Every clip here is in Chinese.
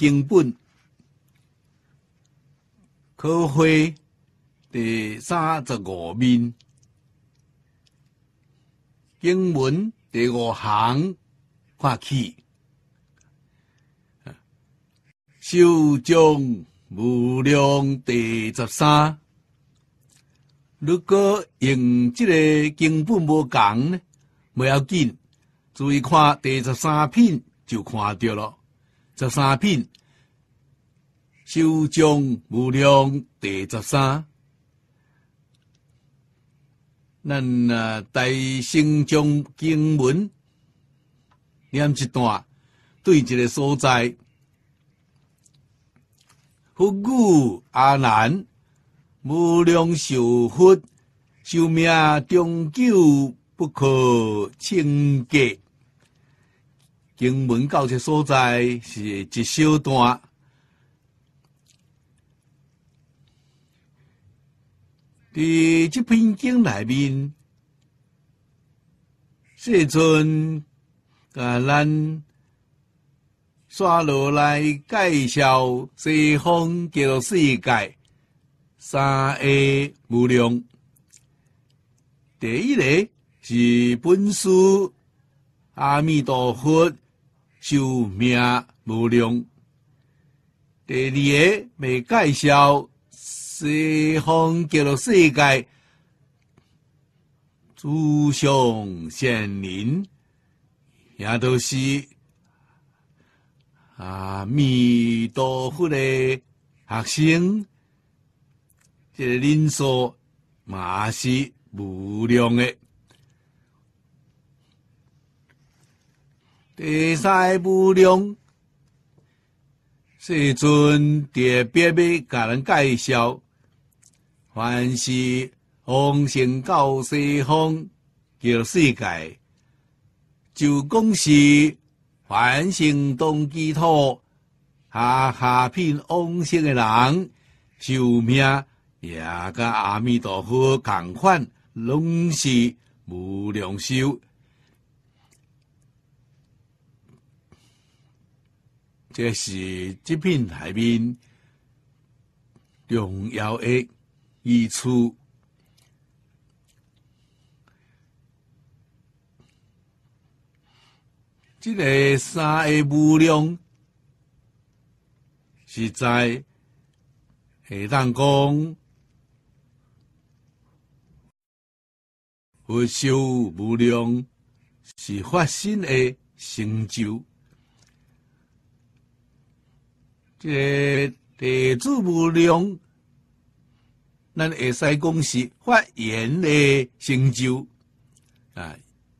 经本，可会第三十五面经文第五行看起，修将无量第十三。如果用这个经本无共呢，不要紧，注意看第十三品。就看到了，十三品，修将无量第十三，咱啊大圣将经文。念一段，对一个所在，佛古阿难，无量寿佛，寿命终究不可称计。经文到这所在是一小段，伫这篇经内面，世尊甲咱刷落来介绍西方叫世界三个无量。第一个是本书阿弥陀佛。寿命无量。第二个，未介绍西方极乐世界诸上仙人，也都是阿弥陀佛的学生，这人数嘛是无量的。第三无量，世尊特别要甲人介绍，凡是往生到西方叫世界，就讲是凡生动基土下下品往生的人，寿命也甲阿弥陀佛同款，拢是无量寿。这是这片海面重要的一处。这个三个无量是在下当讲佛修无量是发心的成就。这地主无量，咱会使讲是发言的成就啊！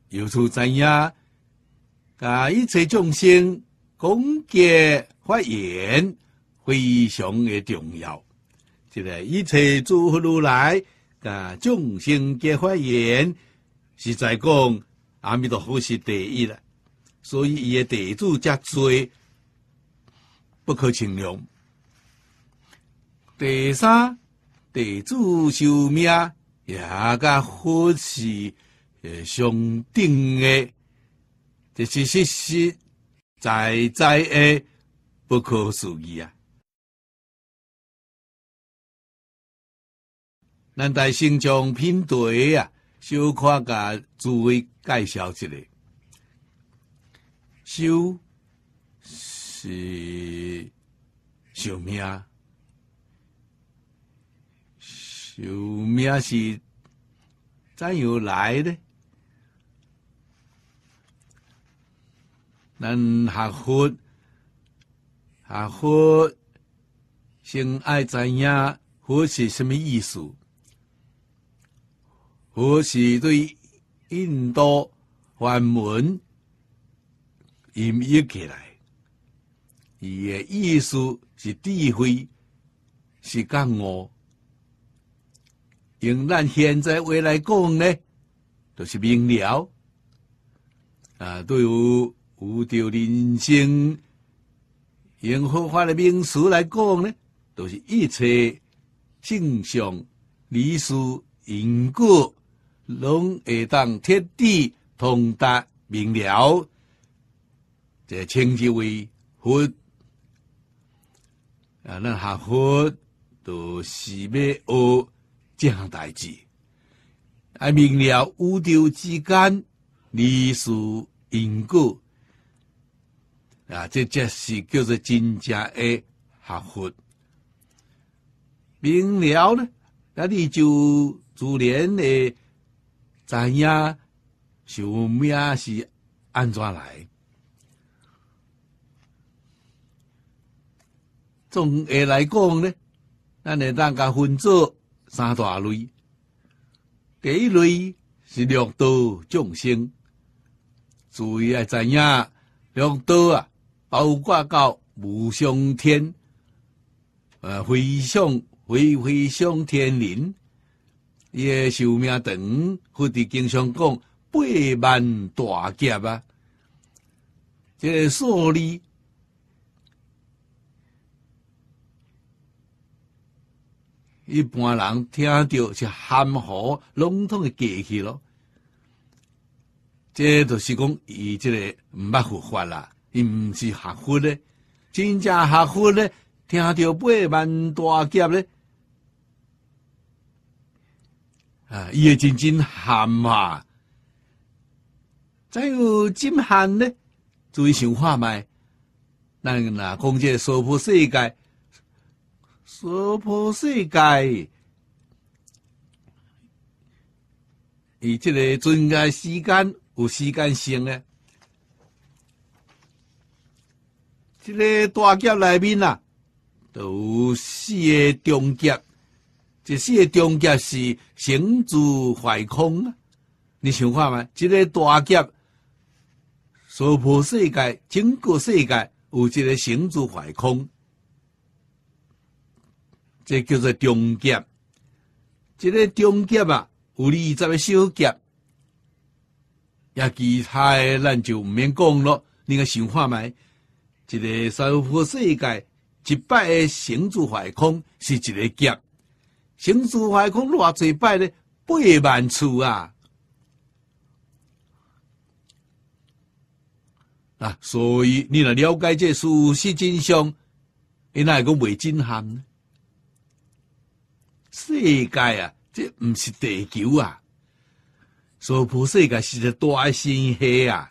由此知影，甲一切众生讲结发言非常的重要。这个一切诸佛如来甲众生皆发言，是在讲阿弥陀佛是第一了，所以伊的地主才多。不可轻量。第三，地主寿命也甲佛是相顶的，这是实实在在的不可思议啊！咱大圣将品对啊，小可甲诸位介绍一下，修。是寿命，寿命是怎样来的？咱学佛，学佛先爱知影佛是什么意思？佛是对印度梵文音译起来。伊诶意思是智慧，是觉悟。用咱现在话来讲呢，就是明了。啊，对于有着人生用佛法的名词来讲呢，就是一切正常理事因果，拢会当彻底通达明了。这称之为佛啊，咱学佛都是要学这项代志，啊，明了宇宙之间历史因果啊，这这是叫做真正的学佛。明了呢，那你就自然的知影寿命是安怎来。总的来讲呢，咱会当甲分做三大类。第一类是六道众生，注意啊，知影六道啊，包括到无上天，呃，飞翔飞飞上天人，伊诶寿命长，或者经常讲八万大劫啊，这个数字。一般人听到是含糊笼统的过去咯，这就是讲伊这个毋捌佛法啦，伊毋是学佛咧，真正学佛咧，听到八万大劫咧，啊，伊会真真含啊！再有真含咧，注意想看卖，咱若讲这娑婆世界。娑婆世界，以这个存在时间有时间性的，这个大劫内面啊，都有四个中劫。这四个中劫是行住坏空啊！你想看吗？这个大劫，娑婆世界整个世界有一个行住坏空。这叫做中劫，这个中劫啊，有二十个小劫，也其他的咱就毋免讲咯。你个想看卖，一个娑婆世界一摆的行住坏空是一个劫，行住坏空偌济摆咧，八万次啊！啊，所以你若了解这事实真相，因哪会讲未震撼呢？世界啊，这毋是地球啊，娑婆世界是一个大星系啊。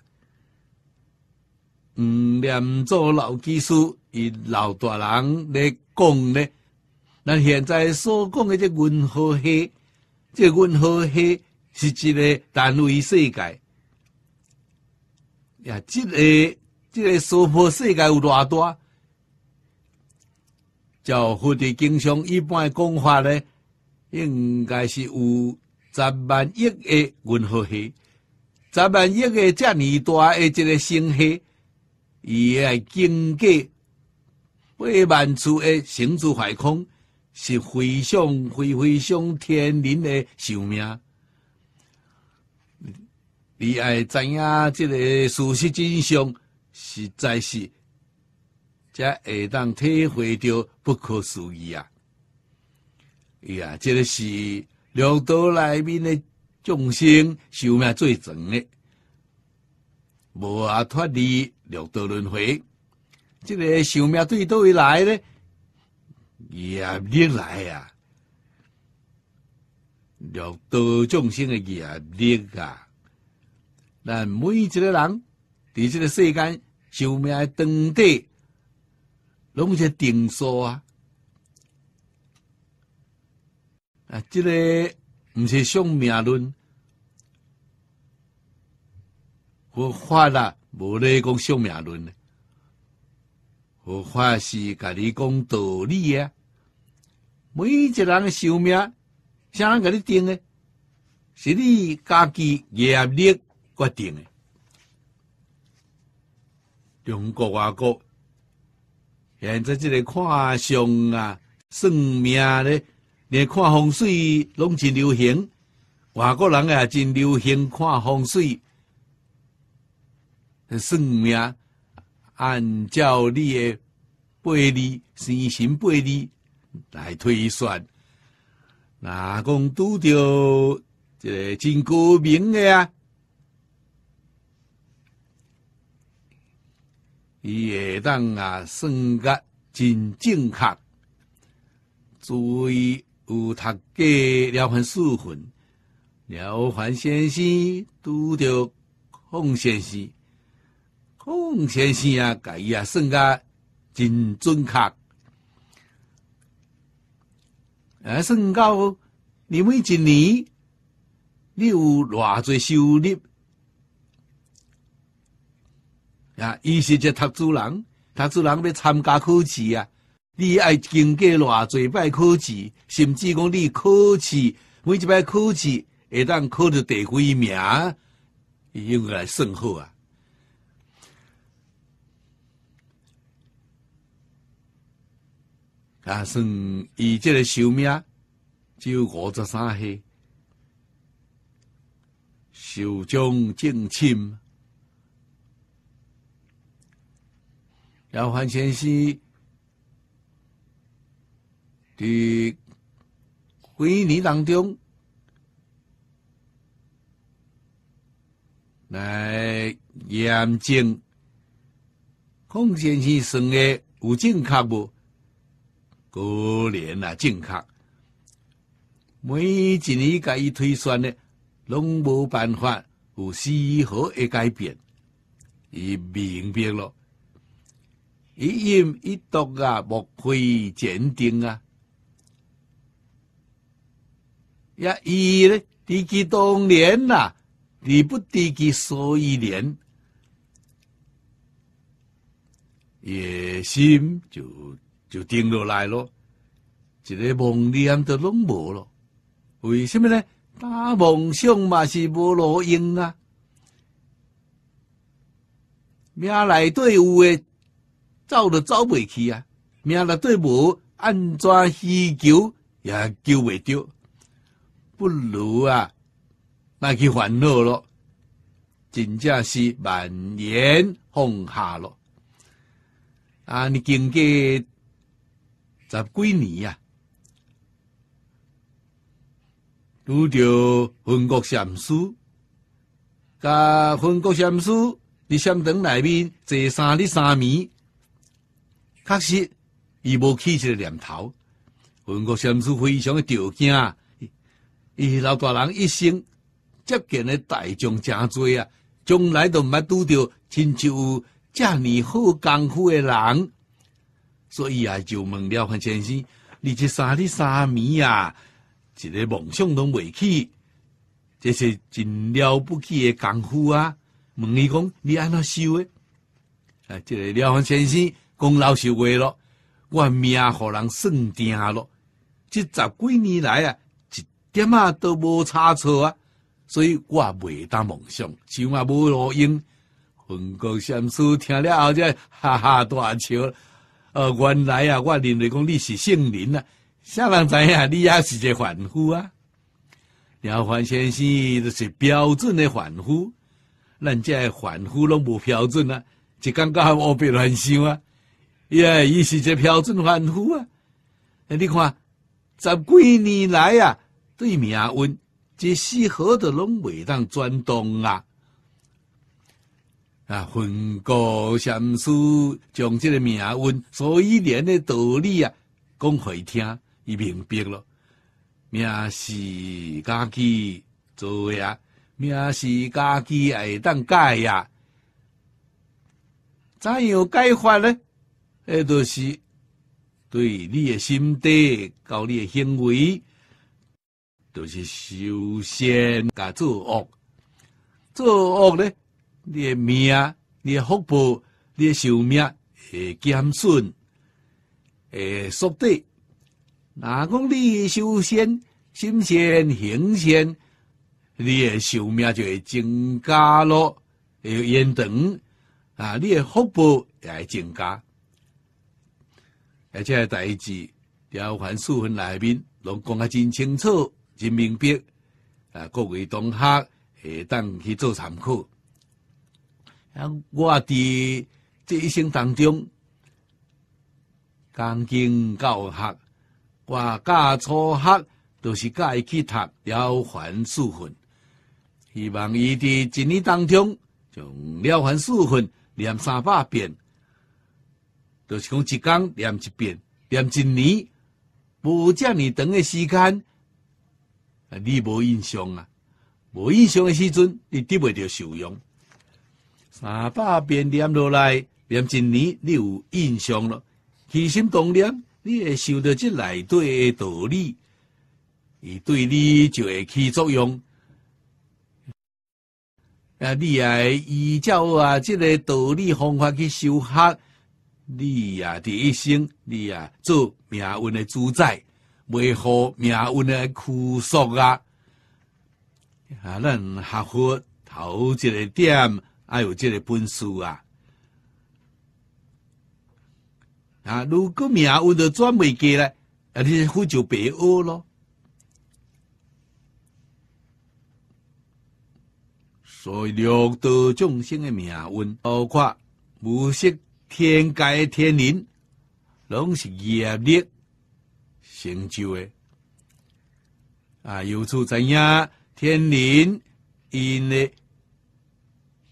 嗯，念做老技术，以老大人咧讲咧，咱现在所讲的这银河系，这银河系是一个单位世界。呀，这个这个娑婆世界有偌大？照佛的经常一般讲法呢？应该是有十万亿个银河系，十万亿个这么大的一个星系，伊系经过八万次的行住坏空，是非常非非常天然的寿命。你爱知影这个事实真相，实在是才会当体会到不可思议啊！哎呀，这个是六道内面的众生寿命最长的，无法脱离六道轮回。这个寿命对倒位来呢？业力来啊，六道众生的业力啊！咱每一个人伫这个世间寿命长短，拢是定数啊。啊，这个毋是算命论，佛法啦，无咧讲算命论。佛法是甲你讲道理啊。每一个人寿命，啥人甲你定诶？是你家己业力决定诶。中国外国现在这个看相啊，算命咧。连看风水拢真流行，外国人也真流行看风水。算命按照你的八字、生辰八字来推算，那讲拄着这个真高明的啊，伊会当啊算个真正确。注意有读过了凡四训，了凡先生拄着孔先生，孔先生啊，甲伊啊算个真准确。啊，算到你每一年，你有偌济收入？啊，伊是一个读书人，读书人要参加考试啊。你爱经过偌济摆考试，甚至讲你考试每一摆考试会当考到第几名，伊用来算好啊。啊，算伊这个寿命只有五十三岁，寿终正寝。姚凡先生伫几年当中来验证孔先生算的有正确无？果然啊，正确。每一年甲伊推算的，拢无办法有丝毫的改变。伊明白了。一阴一毒啊，莫非鉴定啊！呀，伊呢？知其当年呐，你不知其所以然，野心就就定落来咯。一个梦念都拢无咯。为什么呢？打梦想嘛是无路用啊！命内底有诶。走都走未去啊！命内底无，安怎需求也救未着，不如啊，那去烦恼咯，真正是万言放下咯。啊，你经过十几年啊，拄着分国禅师，甲分国禅师伫香堂内面坐三日三暝。确实，伊无起这个念头。文国禅师非常的着惊，伊老大人一生接见的大众真多啊，从来都毋捌拄着亲像有遮尼好功夫的人，所以啊，就问了范先生：，你这三日三暝啊，一个梦想拢未起，这是真了不起的功夫啊！问伊讲，你安怎修的？啊，这个了凡先生。讲老实话咯，我命互人算定咯，这十几年来啊，一点啊都无差错啊，所以我未当梦想，想啊无路用。文国禅师听了后，才哈哈大笑。呃，原来啊，我认为讲你是圣人啊，啥人知影你也是一个凡夫啊？了凡先生就是标准的凡夫，咱这凡夫拢无标准啊，就感觉我别乱想啊。耶，伊是这标准凡夫啊！你看，十几年来啊，对命运这丝毫都拢未当转动啊！啊，混过禅师将这个命运所以然的道理啊，讲回听，伊明白了。命是家己做呀，命是家己会当改呀，怎样改法呢？迄都是对你的心地、教你的行为，都是修仙甲做恶。做恶呢，你的命、你的福报、你的寿命会减损，会缩短。哪讲你修仙、心仙、行仙，你的寿命就会增加咯，会延长啊！你的福报也会增加。而且代志了凡四分内面，拢讲啊真清楚、真明白。啊，各位同学会当去做参考。我伫这一生当中，刚经教学，我教初学都是教伊去读了凡四分。希望伊伫一年当中，从了凡四分念三百遍。就是讲一工念一遍，念一年，无遮尔长的时间，你无印象啊？无印象的时阵，你得袂着受用。三百遍念落来，念一年，你有印象了，起心动念，你会受到这内底的道理，伊对你就会起作用。啊，你也依照啊，这个道理方法去修学，你呀，第一生你呀，做命运的主宰，维护命运的苦束啊！啊，咱学佛头一个点，还有这个本事啊！啊，如果命运都转未过来，啊，你佛就白学咯。所以六道众生的命运，包括无色天界天灵，拢是业力成就的。啊，由此知影天灵因的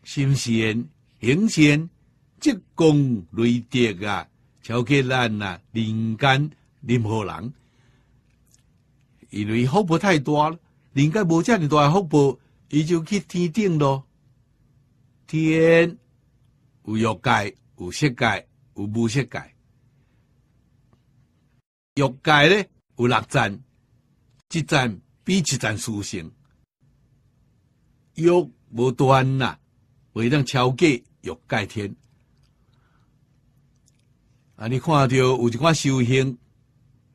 心善、行善、积功累德啊，超给咱啊人间任何人，因为福报太大了，人间无遮尔大福报。伊就去天顶咯，天有欲界，有色界，有无色界。欲界咧有六站，一站比一站殊胜，欲无断呐，未当超过欲界天。啊，你看到有一款修行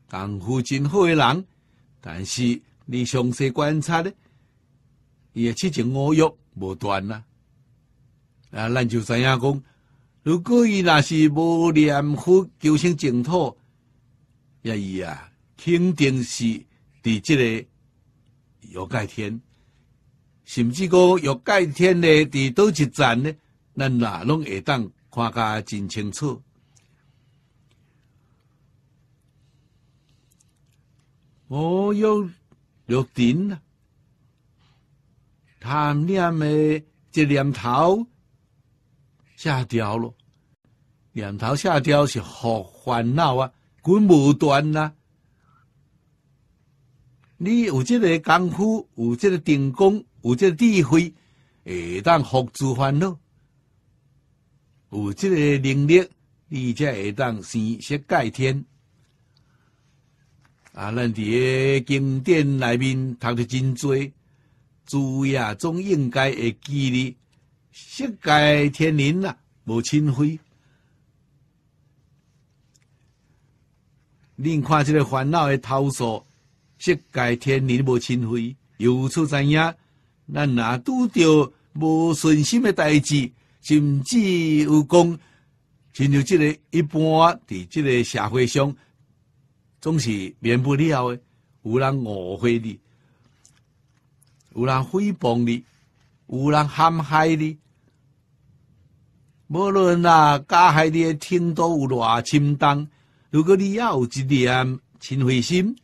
功夫真好诶人，但是你详细观察咧。伊诶七情五欲无断啊，啊，咱就知影讲，如果伊若是无念佛求生净土，也伊啊，肯定是伫即个欲界天，甚至讲欲界天咧，伫倒一站咧，咱哪拢会当看甲真清楚。我有六点啊。贪念的这念头下掉了，念头下掉是好烦恼啊，滚无断呐。你有这个功夫，有这个定功，有这个智慧，会当伏住烦恼，有这个能力，你才会当生识界天。啊，咱伫经典内面读得真多。主呀，总应该会记哩，世界天灵啊，无清灰。另看这个烦恼的投诉，世界天灵无清灰，由此知影，咱若拄着无顺心的代志，甚至有讲，亲像这个一般伫这个社会上，总是免不了的，有人误会你。有人诽谤你，有人陷害你，无论啊加害你的程度有偌深重，如果你也有一点亲慧心，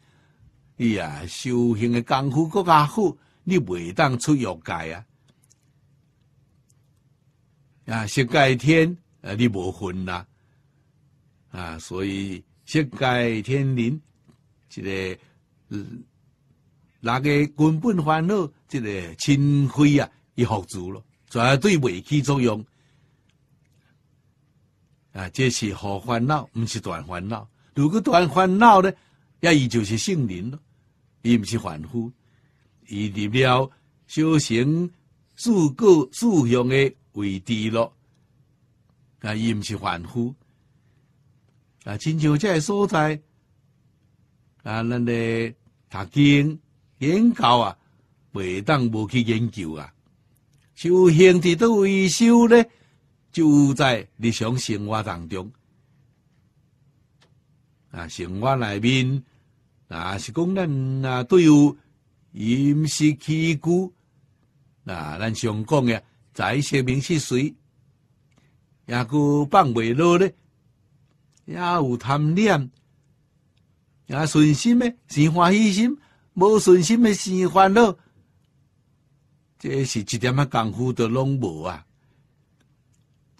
你啊修行的功夫更加好，你袂当出欲界啊！啊，世界天啊，你无分啦啊，所以世界天灵一个。那个根本烦恼，这个清灰啊，伊伏住了，绝对袂起作用。啊，这是好烦恼，毋是断烦恼。如果断烦恼呢，也伊就是圣人咯，伊毋是凡夫，伊入了修行自个自向的位置咯。啊，伊毋是凡夫。啊，亲像这个所在，啊，咱的读经。研究啊，袂当无去研究啊。修行伫倒位修咧？就在日常生活当中。啊，生活内面啊，是讲咱啊，对有饮食起居。啊，咱常讲嘅在生命是水，也个放袂落咧，也有贪念，也顺心诶，是欢喜心。无顺心的生烦恼，这是一点仔功夫都拢无啊！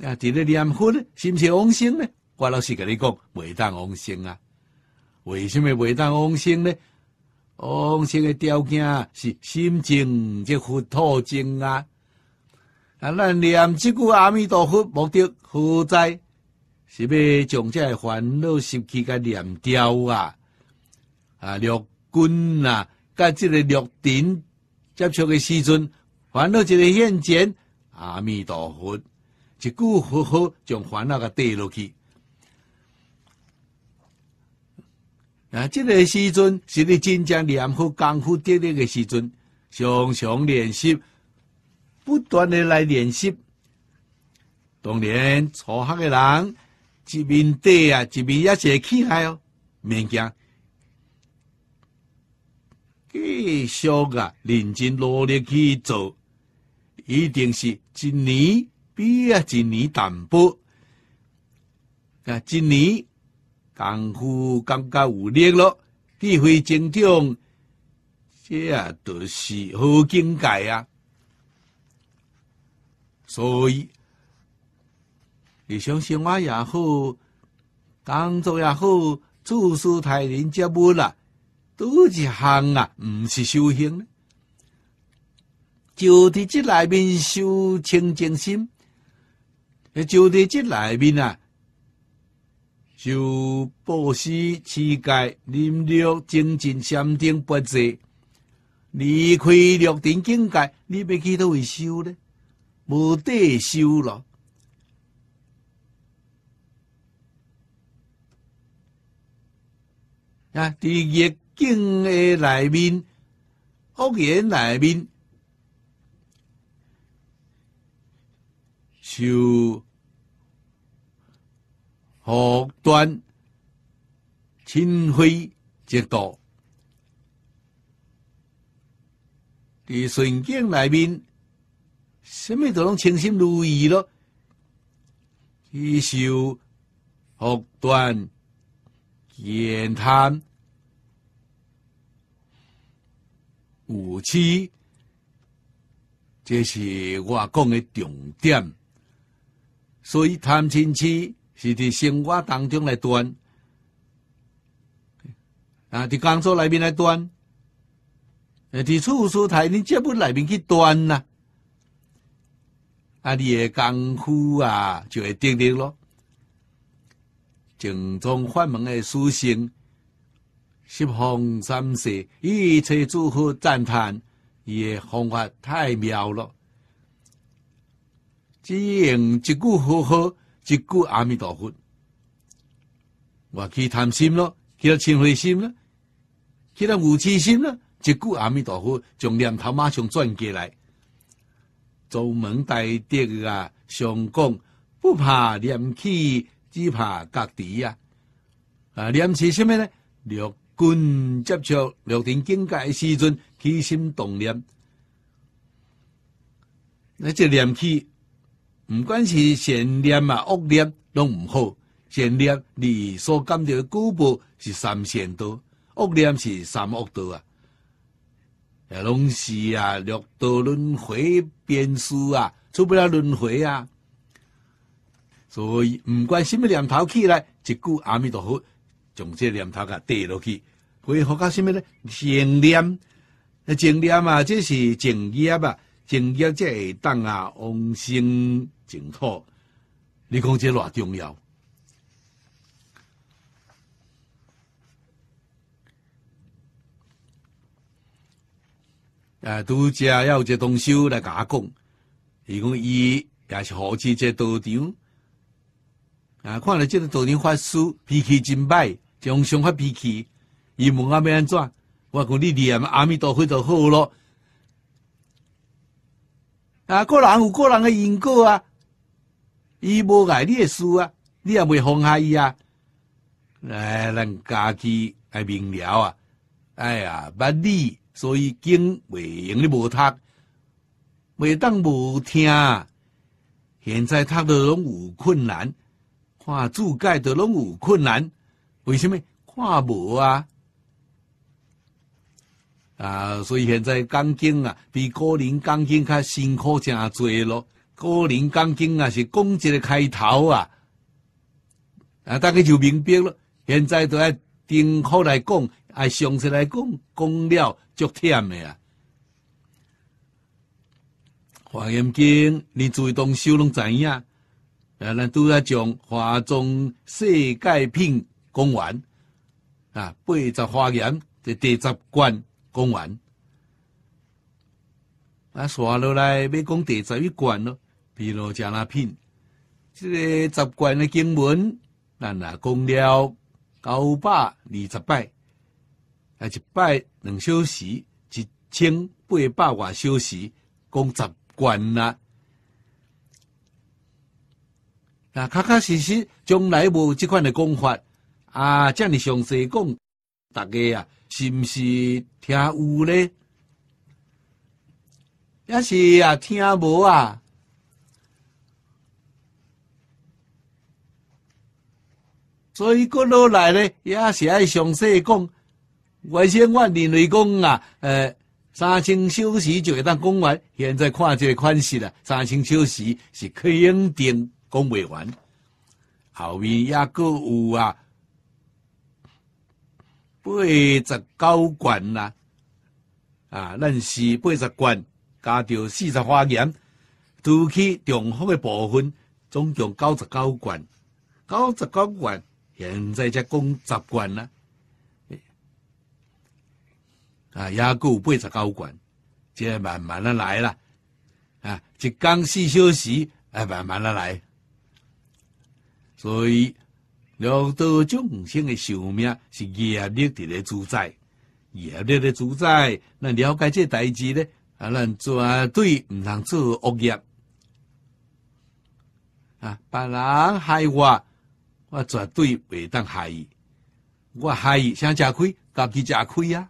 啊，伫咧念佛，是毋是往生呢？我老实跟你讲，未当往生啊。为什么未当往生呢？往生诶条件是心静即佛土静啊。啊，咱念即句阿弥陀佛，目的何在？是要将这烦恼习气甲念掉啊！啊，六根啊，甲即个六尘接触的时阵，烦恼即个现前，阿弥陀佛，一句好好将烦恼甲带落去。啊，这个时阵是你真正念佛功夫得力的时阵，常常练习，不断的来练习。当然，初学的人。一面底啊，一面也写起来哦，免惊，继续啊，认真努力去做，一定是一年比啊一年淡薄啊，一年功夫感觉有力咯，机会增长，这啊都是好境界啊，所以。日常生活也好，工作也好，处事待人接物啦，都一项啊，毋是修行。就伫这内面修清净心，就伫这内面啊，修布施、乞丐、忍辱、精进、禅定、不济，离开六尘境界，你要去倒位修呢？无得修咯。啊！伫逆境的内面，恶言内面，受祸端清灰之道；伫顺境内面，什么都拢称心如意咯。去受祸端。言贪武器，这是我讲的重点。所以贪嗔痴是伫生活当中来断，啊，伫工作内面来断，诶，伫处处台你接不内面去断呐，啊，你的功夫啊就会定定咯。正宗法门的书生，十方三世一切诸佛赞叹，伊的方法太妙了。只用一句好好，一句阿弥陀佛，我去贪心咯，去了嗔恚心咯，去了无痴心咯，一句阿弥陀佛，将念头马上转过来。宗门大德啊，上讲不怕念起。只怕隔敌呀！啊，念起什么呢？六根接触六尘境界的时阵，起心动念。那这念起，不管是善念啊、恶念，拢唔好。善念你所感到的果报是三善道，恶念是三恶道啊！也拢是啊，六道轮回变数啊，出不了轮回啊！所以，唔管什么念头起来，一句阿弥陀佛，从这念头甲带落去，恢复到什么呢？正念，正念啊，这是正业啊，正业这会当啊，往生净土。你讲这偌重要？啊，拄则要有这东西来甲我讲，伊讲伊也是好奇这道场。啊！看了这个道人法师脾气真歹，种想发脾气，伊问我要安怎？我讲你念阿弥陀佛就好咯。啊，个人有个人的因果啊，伊无爱你的事啊，你也未妨害伊啊。哎，咱家己爱明了啊！哎呀，捌你，所以经未用你无读，未当无听。现在读的拢有困难。看注解都拢有困难，为什么看无啊？啊，所以现在钢筋啊，比个人钢筋较辛苦真多咯。个人钢筋啊，是讲一个开头啊，啊，大家就明白了。现在都爱定好来讲，爱详细来讲，讲了足忝的啊。华严经，你注意动修拢知影？啊，咱拄在将华中世界品讲完啊，八十华严这第十关讲完。啊，刷落来要讲第十一关咯，比如讲那品，这个十关的经文，咱啊讲了九百二十摆，啊一拜两小时，一千八百外小时，讲十关啦。那，确确实实将来无这款的讲法，啊，这样详细讲，大家啊，是毋是听有咧？也是啊，听无啊，所以过落来咧，也是爱详细讲。原先我认为讲啊，呃，三千小时就会当讲完。现在看这个款式啦，三千小时是肯定讲未完。后面也个有啊，八十九关啦，啊，咱是八十关。加掉四十花言，除去重复的部分，总共九十九关，九十九关，现在才讲十关啦。啊，也够八十九关，即慢慢的来啦。啊，一讲四小时，啊，慢慢的来。所以，了道众生的寿命是业力的主宰，业力的主宰，那了解这代志呢？啊，咱绝对毋通做恶业啊！别人害我，我绝对袂当害伊。我害伊，想食亏，家己食亏啊！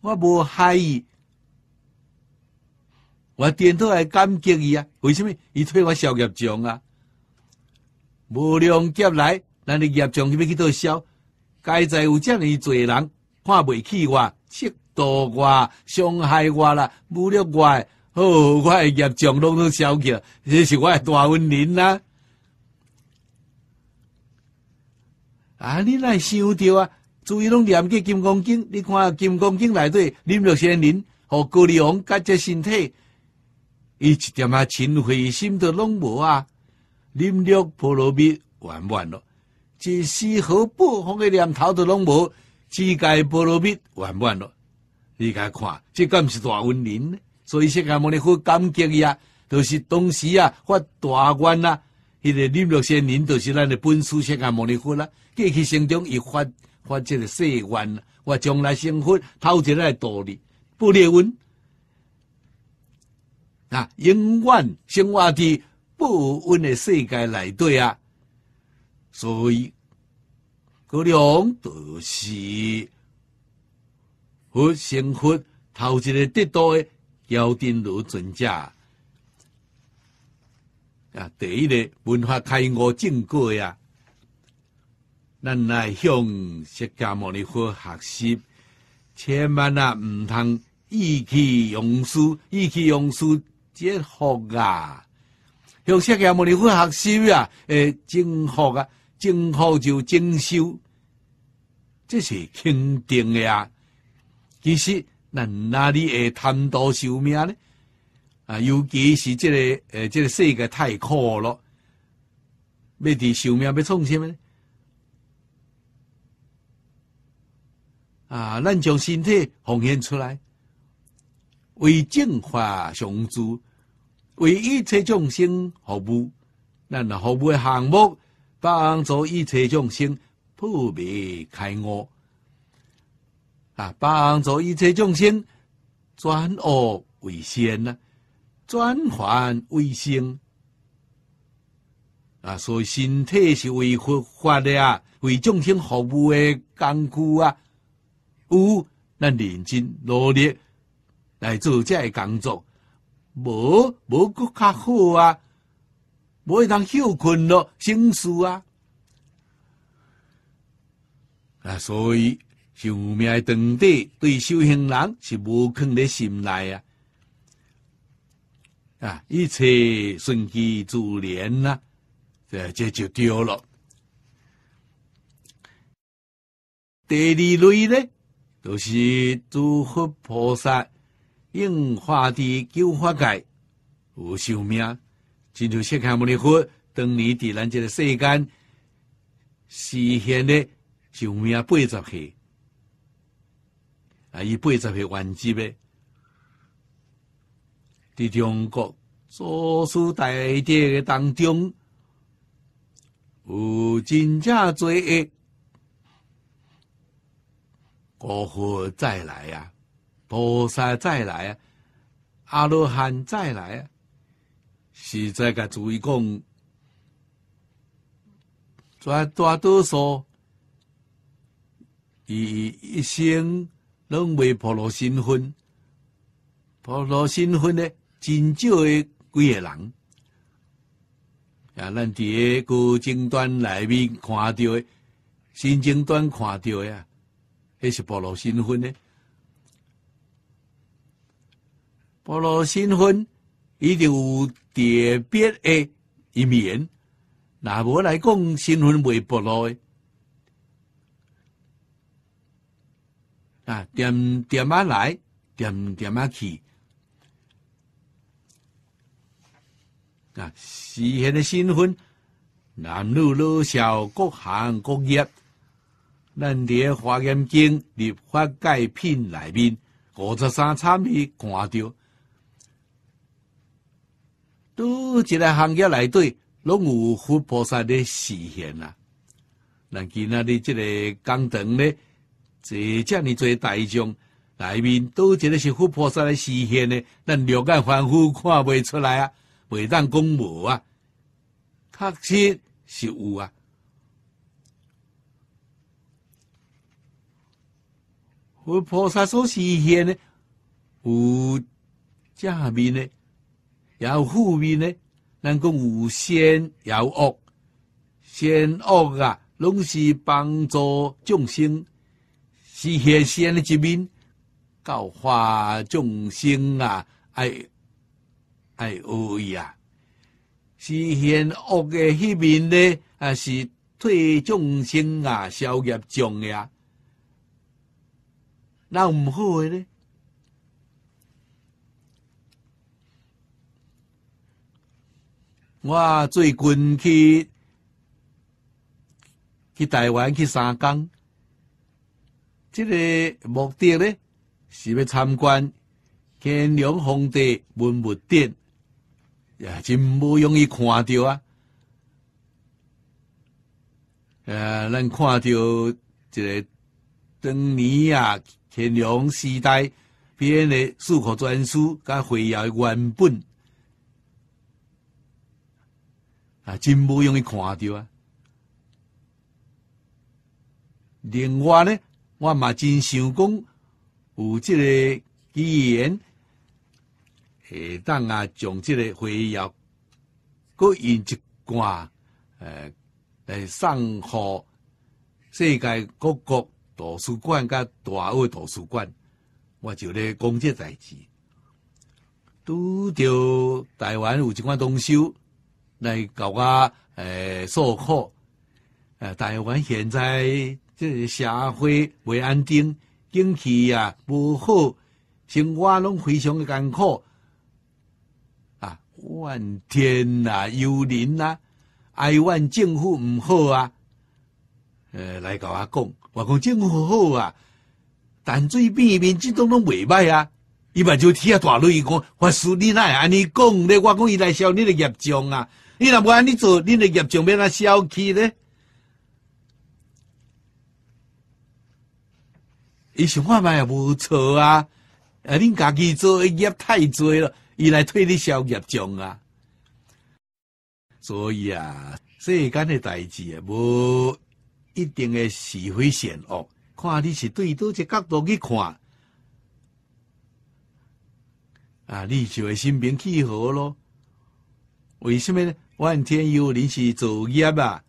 我无害伊，我点头来感激伊啊！为什么？伊退我小业障啊！无量劫来，咱的业障要去倒消？该在有这样的罪人，看袂起我，切。多我伤害我啦，侮辱我，好，我的业障拢都消去，这是我的大恩人呐。啊，啊你来想着啊？注意拢念个金刚经，你看金刚经内底，林六仙人和高丽王甲这身体，伊一点啊亲慧心都拢无啊。林六波罗蜜完完咯，一丝毫报复的念头都拢无，世界波罗蜜完完咯。你甲看，这敢是大恩人呢？所以释迦牟尼佛感激呀，都是当时啊发大愿啊。迄个念六仙人，都是咱的本师释迦牟尼佛啦。过去心中一发发这个誓愿，我将来成佛，偷一来道理，不离恩啊，永远生活伫不恩的世界内底啊。所以，各量都是。佛成佛头一个得到的妖定如尊者啊，第一个文化开悟正果呀，咱来向释迦牟尼佛学习，千万啊唔通意气用事，意气用事结福啊！向释迦牟尼佛学习啊，诶，正福啊，正福就正修，这是肯定的呀。其实，咱哪里会贪多寿命呢？啊，尤其是这个，呃，这个世界太苦了，要伫寿命要创什么呢？啊，咱将身体奉献出来，为净化雄主，为一切众生服务。咱的服务的项目，帮助一切众生破灭开悟。啊，帮助一切众生转恶为善呐，转凡为圣啊！所以身体是为佛法的啊，为众生服务的工具啊。有咱认真努力来做这个工作，无无搁较好啊，无会当休困咯，生事啊啊！所以。寿命长短对修行人是无坑在心内啊！啊，一切顺其自然呐，这这就对了。第二类呢，就是诸佛菩萨应化地救化界有寿命，进入释迦牟尼佛当年伫咱这个世间实现的寿命八十岁，啊，以八十岁完结的，伫中国祖师大德的当中，有真正多的。古佛再来啊，菩萨再来啊，阿罗汉再来啊，实在个注意讲，绝大多数以一生拢未破罗身份，破罗身份的真少的几个人，啊，咱伫个经段内面看到的，新经段看到的。那是暴露身份呢？暴露身份一定有特别的一面。那无来讲，身份未暴露的啊，点点啊来，点点啊去啊，实现的身份，男女老少各行各业。咱伫《华严经》立法界品内面五十三参去看到，都一个行业内底拢有佛菩萨的实现啊。咱今仔日即个讲堂呢，这遮尔多大众内面，都一个是佛菩萨的实现呢？咱了解凡夫看袂出来啊，袂当讲无啊，确实是有啊。佛菩萨所实现呢，有正面呢，也有负面呢。咱讲有善也有恶，善恶啊，拢是帮助众生实现善的一面，教化众生啊，爱爱学啊。实现恶的迄面呢，啊是退众生啊，消业障呀。那唔好嘅呢？我最近去去台湾去三江，这个目的呢是要参观乾隆皇帝文物殿，也真不容易看到啊！呃，咱看到这个当年啊。乾隆时代编的《四库全书》甲会要原本啊，真不容易看到啊。另外呢，我嘛真想讲，有这个机缘，下当啊，将这个会要各印一挂，呃，来送互世界各国。图书馆甲大学图书馆，我就咧讲这代志。拄着台湾有一款东西来搞我诶诉苦。诶，台湾现在这社会未安定，经济啊无好，生活拢非常的艰苦。啊，怨天啊，尤人啊，哀怨政府毋好啊。诶，来甲我讲。我讲政府好啊，但最边面这种拢未歹啊。伊嘛就听大女伊讲，法师你哪会安尼讲咧？我讲伊来消你的业障啊！你若无安尼做，你的业障要哪消去咧？伊想法嘛也无错啊！啊，恁家己做的业太多了，伊来替你消业障啊！所以啊，世间的代志啊，无。一定的是非善恶，看你是对倒一个角度去看，啊，你就会心平气和咯。为什么呢？万天有人是作业啊，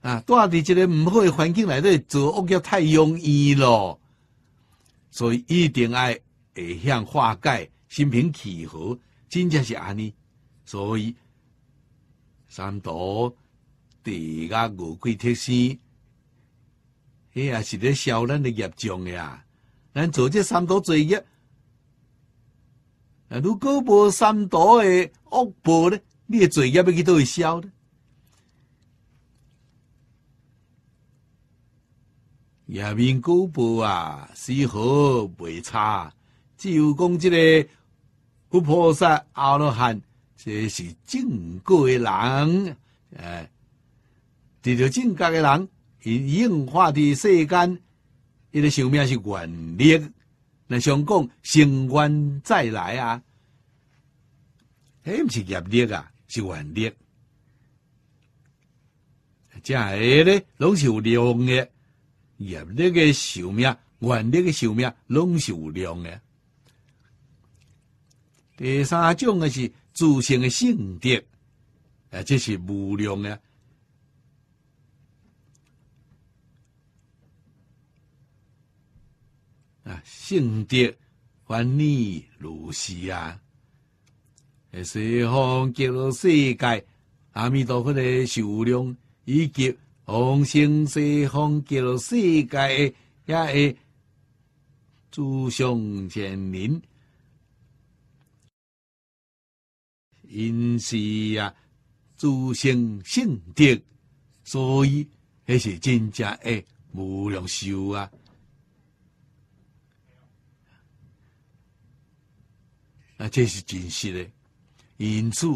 啊，住伫一个唔好的环境内底做恶业太容易咯，所以一定爱会向化解，心平气和，真正是安尼，所以。三道，地甲五鬼特生，迄也是咧消咱的业障呀。咱做这三多罪业，啊，如果无三多的恶报咧，你的罪业要去倒会消咧？夜面高报啊，丝毫袂差，只有讲这个佛菩萨阿罗汉，这是正果的人，诶，得到正觉的人，因应化的世间，伊个寿命是原力，那想讲生愿再来啊，迄毋是业力啊，是原力，这下咧拢是有量嘅。业力嘅寿命，愿力嘅寿命，拢是有量嘅。第三种嘅是自性嘅性德，啊，这是无量嘅。啊，性德还你如是啊！西方极乐世界，阿弥陀佛的寿量以及。往生西方极乐世界，也会诸上贤人，因是啊，诸圣圣德，所以迄是真正诶无量寿啊！啊，这是真实的，因此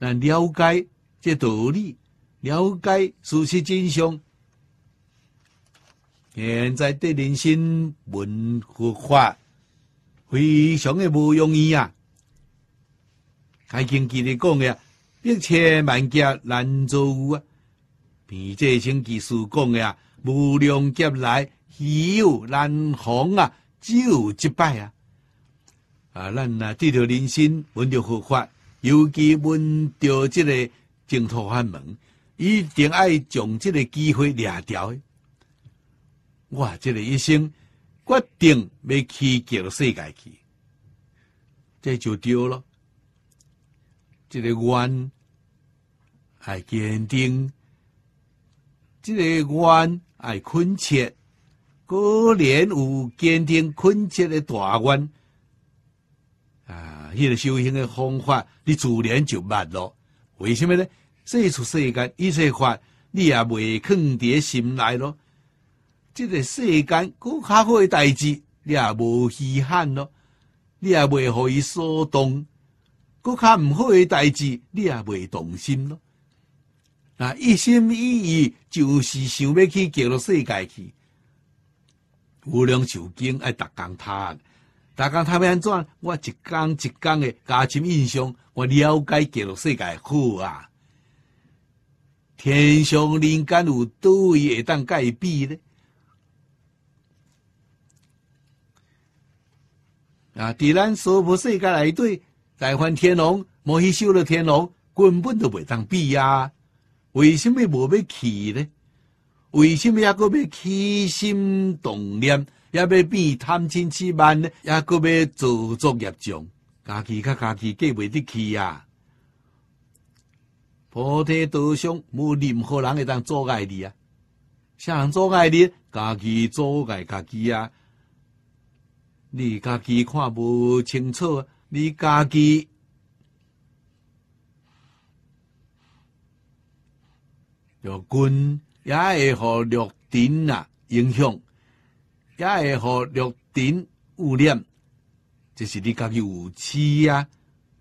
咱了解这道理。了解事实真相，现在对人生文化非常的无容易啊！开经记里讲的，一切万劫难做啊！比这星期书讲的啊，无量劫来稀有难逢啊，只有一摆啊！啊，咱啊，得到人生闻着佛法，尤其闻着这个净土法门。一定爱将这个机会掠掉。我这个一生决定要去极乐世界去，这就对了。这个愿爱坚定，这个愿爱恳切，果然有坚定恳切的大愿啊！迄个修行的方法，你自然就捌了。为什么呢？这出世间一切法，你也未藏伫心内咯。这个世间搁较好的代志，你也无稀罕咯。你也未互伊所动，搁较毋好诶代志，你也未动心咯。啊，一心一意就是想要去极乐世界去。无量寿经爱逐工读，逐工读要安怎？我一工一工诶加深印象，我了解极乐世界好啊。天上人间有多位会当改比呢？啊！伫咱娑婆世界内底，大梵天龙、摩诃修罗天龙根本都袂当比呀！为什么无要去呢？为什么还阁要起心动念，也要变贪嗔痴慢呢？也阁要做作业障，家己甲家己过袂得去呀！菩提道上无任何人会当阻碍你啊！啥人阻碍你？家己阻碍家己啊！你家己看无清楚，你家己有根也会互六尘啊影响，也会互六尘污染。这是你家己有痴啊！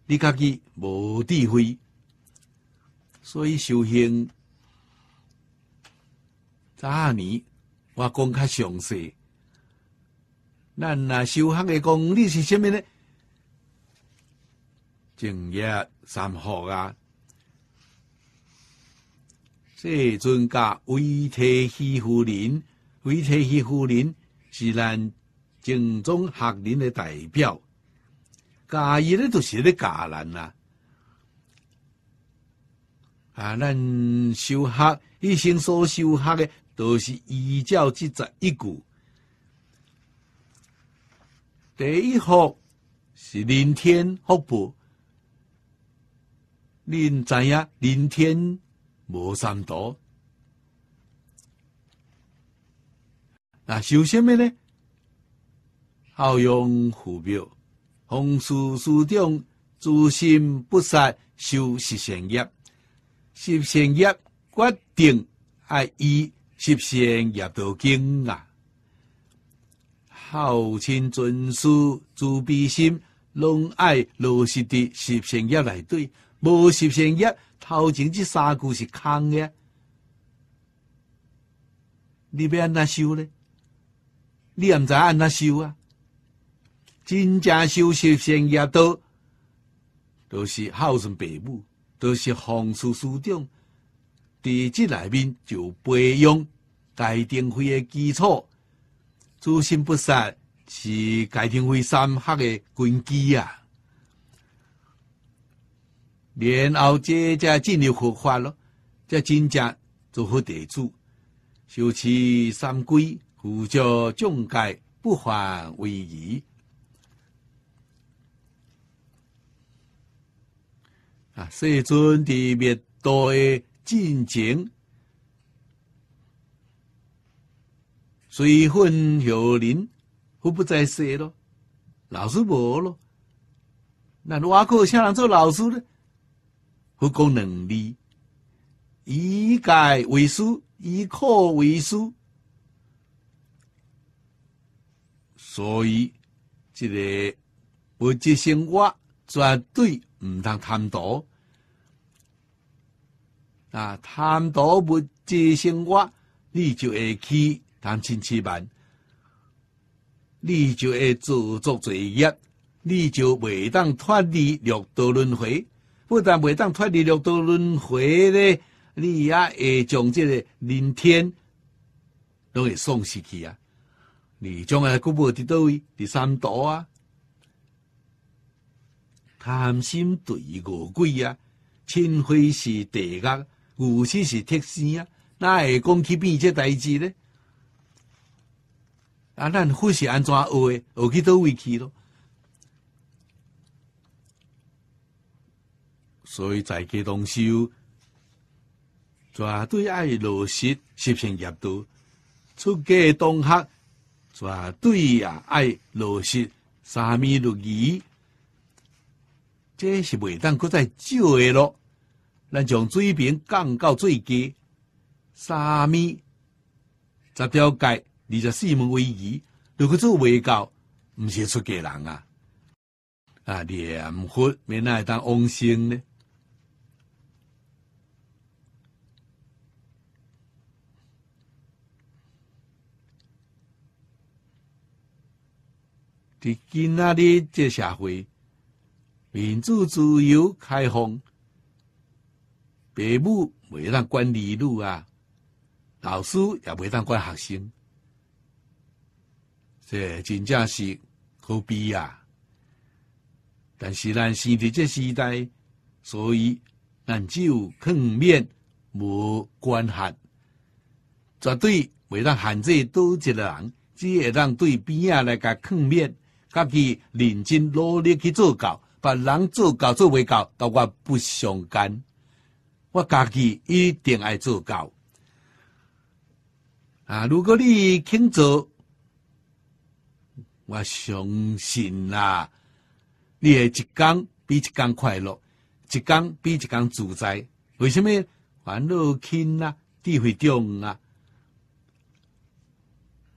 你家己无智慧。所以修行，早年我讲较详细。咱那修行的讲你是什么呢？正业三学啊，这尊家为提希夫人，为提希夫人是咱正宗学人的代表，家伊咧都是咧教人呐。啊，咱修学一生所修学的，都是依照这十一句。第一福是人天福报，恁知影人天无三途。那修什么呢？孝养父母，奉师师长，诸心不杀，修十善业。十善业决定爱依十善业道经啊。孝亲尊师，慈悲心，拢爱落实的十善业来对。无十善业，头前这三句是空的。你要安怎修呢？你也毋知安怎修啊？真正修十善业道，都是孝顺父母，都是奉事师长。在即内面就培养盖定会的基础，诸心不杀是盖定会三学的根基啊。然后这才进入佛法咯，才真正做好地主。修持三规，护教众戒，不犯违仪。啊，世尊的灭道的进前，随分有灵，佛不在世咯，老师无咯。那我可啥人做老师呢？佛讲能力，以戒为师。以苦为师，所以这个物质生活绝对唔通贪多啊！贪多物质生活，你就会去贪嗔痴慢，你就会自作罪业，你就未当脱离六道轮回。不但未当脱离六道轮回咧。你也会将这个人天都会丧失去啊！你将来古无伫倒位？第三道啊，贪心对恶鬼啊，嗔恚是地狱，无耻是铁生啊！哪会讲去变这代志呢？啊，咱或是安怎学？学去倒位去咯？所以在家当修。绝对爱落实实行业道，出家同学绝对也爱落实三米六二，这是未当搁再少的咯。咱从水平降到最低，三米十条街二十四门为仪，如果做未到，毋是出家人啊！啊，念佛免奈当往生呢？伫今仔日这社会，民主自由开放，父母袂当管儿女啊，老师也袂当管学生，这真正是可悲啊！但是咱生伫这时代，所以咱只有抗免，无管限，绝对袂当限制多一个人，只会当对边仔来甲劝勉。家己认真努力去做教，别人做教做未教，跟我不相干。我家己一定爱做教。啊，如果你肯做，我相信啦，你会一天比一天快乐，一天比一天自在。为什么？烦恼轻啊，智慧重啊。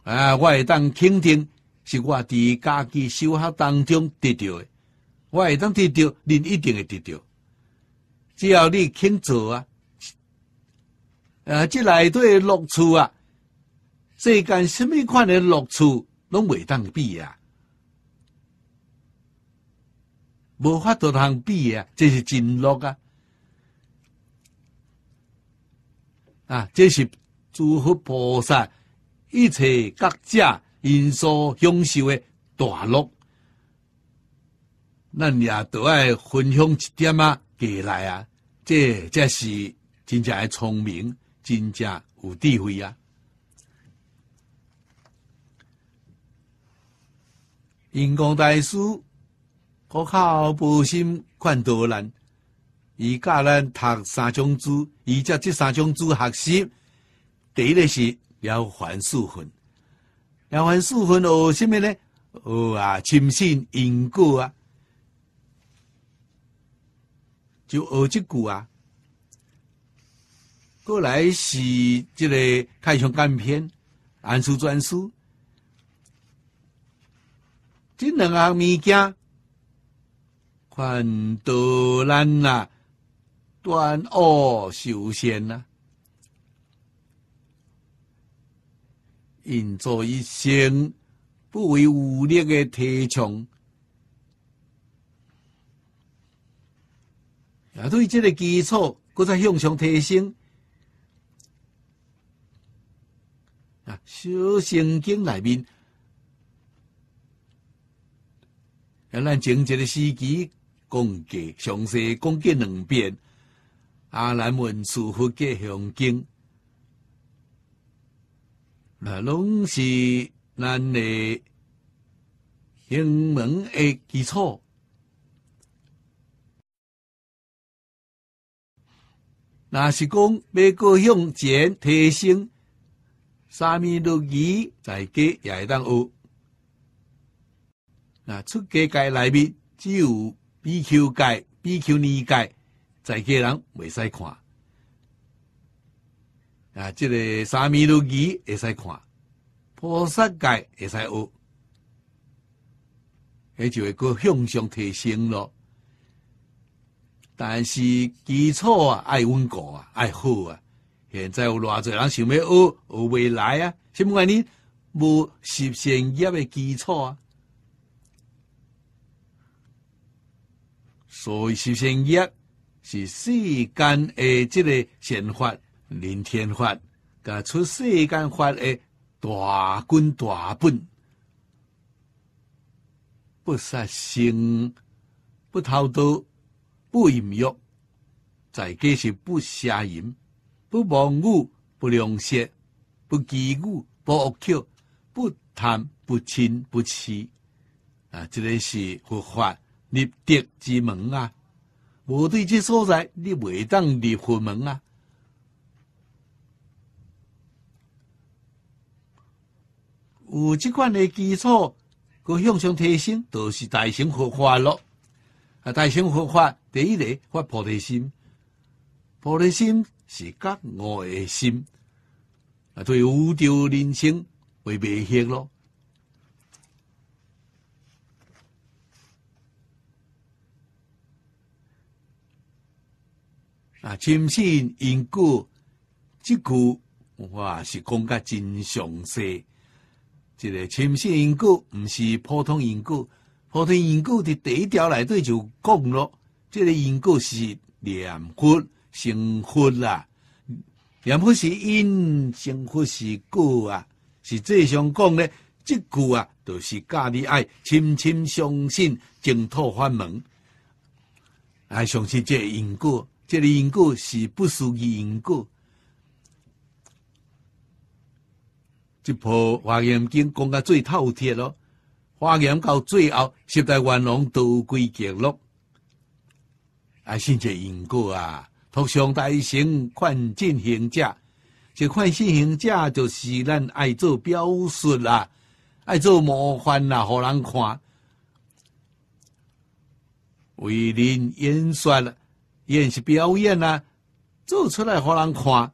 啊，我会当肯定。是我伫家己修学当中得到的，我会当得到，你一定会得到。只要你肯做啊，呃，即内底乐趣啊，世间什么款的乐趣拢未当比啊，无法度通比啊，这是真乐啊！啊，这是诸佛菩萨一切各家。因所享受的大乐，咱也都爱分享一点啊，过来啊！这这是真正的聪明，真正有智慧啊！因公大师国考不心劝导咱，伊教咱读三种书，伊则这三种书学习，第一个是了凡四训。了凡四分学什么呢？学啊，亲信因果啊，就学这句啊。过来是这个太上干篇、安书专书，这两样物件，看多难呐，断恶修善呐。因做一生不为武力的提倡，啊，对这个基础，搁再向上提升。啊，小圣经内面，啊，咱前一个时期讲过详细讲过两遍，阿兰文殊佛嘅详经。那拢是咱的英文的基础。那是讲要个向前提升，三米六二在家也会当学。那出家界内面只有 BQ 界、BQ 二界，在家人未使看。啊，这个三米六二会使看，菩萨界会使学，那就会个向上提升咯。但是基础啊，爱稳固啊，爱好啊。现在有偌侪人想要学，学未来啊？什么原因？无实现业的基础啊。所以实现业是世间的这个宪法。林天法，甲出世间法的大根大本，不杀生，不偷盗，不淫欲，再继续不杀淫，不妄语，不良舌，不绮语，不恶口，不贪，不嗔，不痴。啊，这个是佛法立德之门啊！无对这所在，你未当入佛门啊！有这款的基础，佮向上提升，都是大乘佛法咯。啊，大乘佛法第一个发菩提心，菩提心是觉悟的心，啊，对无着人生为未歇咯。啊，深信因果，这句话是讲甲真详细。这个深信因果毋是普通因果，普通因果伫第一条内底就讲咯。这个因果是念佛成佛啦，念佛是因，成佛是果啊。是这上讲咧，这句啊，就是教你爱深深相信净土法门，爱相信这因果，这个因果是不属于因果。一部《华严经》讲到最透彻咯，华严到最后，十大愿望都归结咯。啊，信这因果啊，托上大乘劝进行者，这劝进行者就是咱爱做表述啦，爱做模范啦，互人看，为人演说啦，演是表演啦，做出来互人看。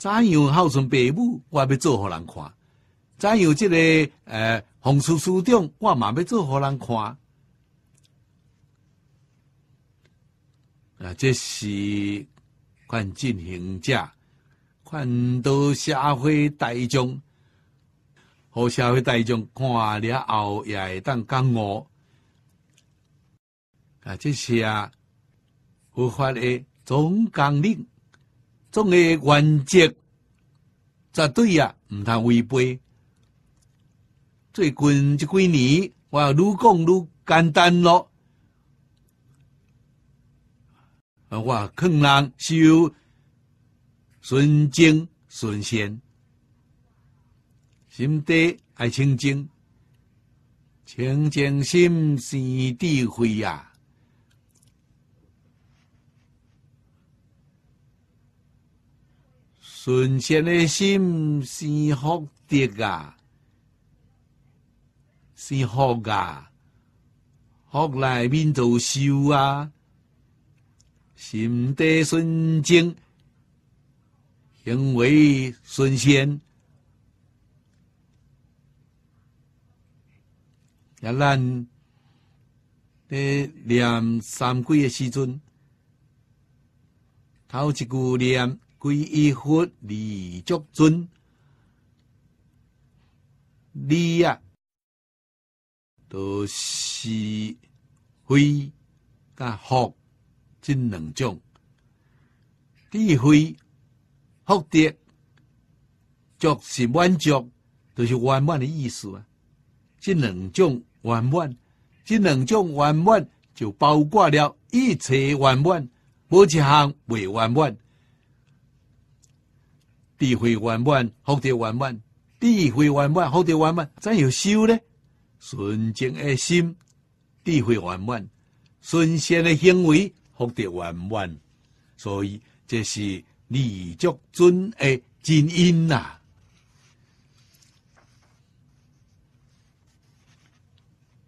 怎样孝顺父母，我也要做互人看；怎样这个呃，红书书长，我嘛要做互人看。啊，这是劝进行者，劝导社会大众，和社会大众看了后，也会当感悟。啊，这是啊，佛法的总纲领。总个原则绝对啊，毋通违背。最近即几年，我愈讲愈简单咯。我劝人修纯净纯善，心地爱清净，清净心生智慧呀。顺贤的心是福德啊，是福啊，福来面就修啊，心地纯净，行为顺贤。也咱咧念三归的时阵，头一句念归依佛礼足尊，礼啊，都是非甲福这两种，智慧福德足是满足，都是圆满的意思啊，这两种。圆满，这两种圆满就包括了一切圆满，无一项未圆满。智慧圆满，福德圆满，智慧圆满，福德圆满，怎样修呢？纯净的心，智慧圆满；纯善的行为，福德圆满。所以这是立足尊的真因呐。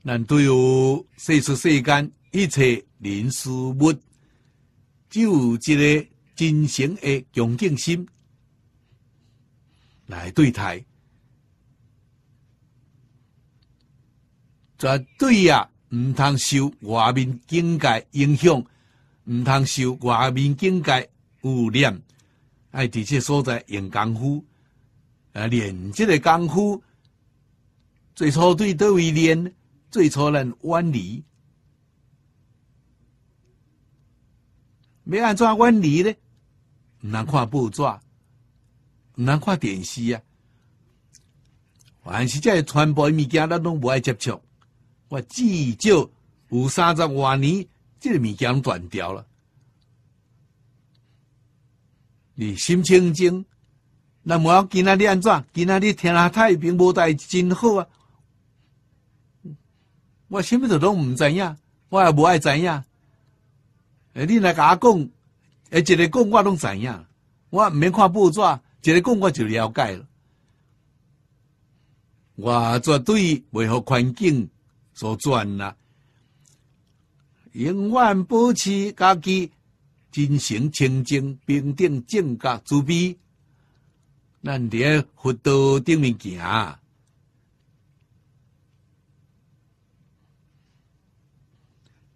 咱对于世俗世间一切人事物，只有一个真诚的恭敬心来对待，绝对呀，唔通受外面境界影响，唔通受外面境界污染。爱伫这所在用功夫，啊，练这个功夫，最初对倒位练？最初能远离，要安怎远离呢？唔能看报纸，唔通看电视啊！凡是这传播物件，咱拢无爱接触。我至少有三十多年，这个物件断掉了。你心清净，那么要今仔日安怎？今仔日天下太平，无代真好啊！我什么都拢唔知影，我也无爱知影。诶，你来甲我讲，诶，一个讲我拢知影，我唔免看报纸，一个讲我就了解了。我绝对袂互环境所转啦？永远保持家己真诚、清净、平等、正觉、慈悲，咱伫佛道顶面行。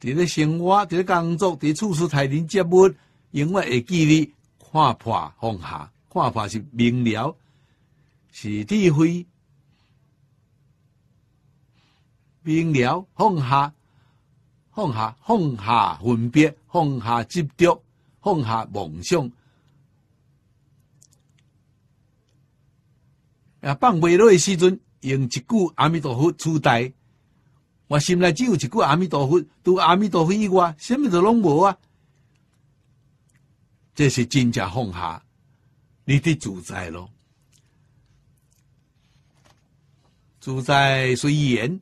伫咧生活，伫咧工作，伫处处待人接物，永远会记你看破放下，看法是明了，是智慧，明了放下，放下放下分别，放下执着，放下梦想，啊，放未落的时阵，用一句阿弥陀佛取代。我心内只有一句阿弥陀佛，除阿弥陀佛以外，什么都拢无啊！这是真正放下，你的自在咯。自在随缘，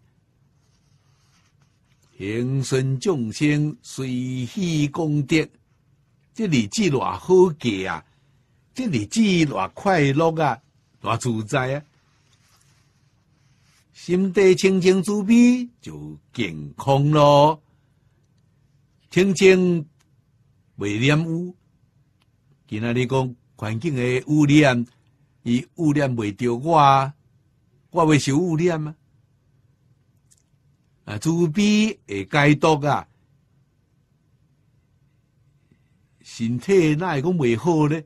行顺众生随喜功德，这日子偌好过啊！这日子偌快乐啊，偌自在啊！心地清净慈悲就健康咯，清净未染污。今仔日讲环境的污染，伊污染袂着我，我未受污染啊！啊，慈悲会解毒啊，身体哪会讲袂好呢？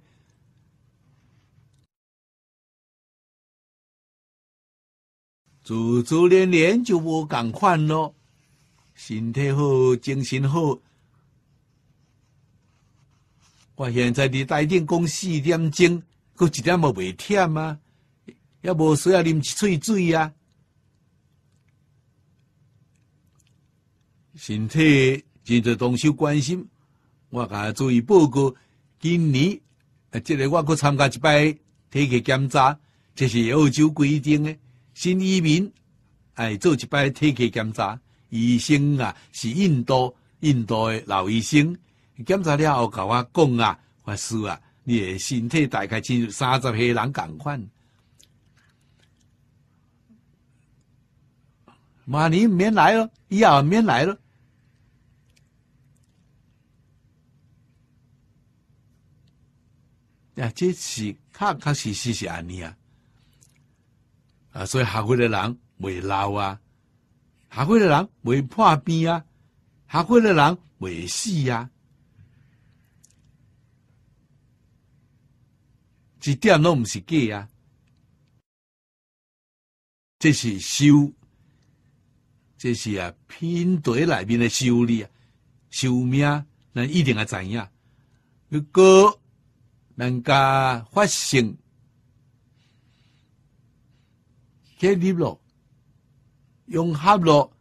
自自然然就无共款咯，身体好，精神好。我现在伫台顶讲四点钟，佫一点也未忝啊，也无需要啉一喙水啊。身体真侪东西关心，我甲注意报告。今年啊，即个我佫参加一摆体格检查，这是澳洲规定的。新移民哎，做一摆体格检查，医生啊是印度印度的老医生，检查了后甲我讲啊，法师啊，你的身体大概亲三十岁人共款。妈，你免来了，以后免来了。呀，这是确确实实是安尼啊！啊，所以学会的人未老啊，学会的人未破病啊，学会的人未死啊，一点拢毋是假啊！这是修，这是啊品德内面的修理啊，寿命那一定要知影。如果人家发生建立咯，用合咯，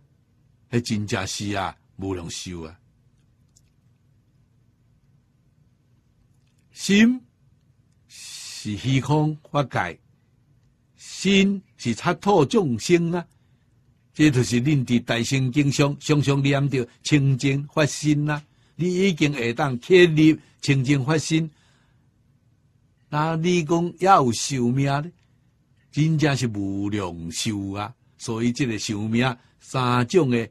迄真正是啊，无能修啊。心是虚空法界，心是擦透众生啊。这就是恁伫大圣经上常常念着清净发心啊。你已经会当建立清净发心。那你讲要有寿命呢？真正是无量寿啊！所以这个寿命三种的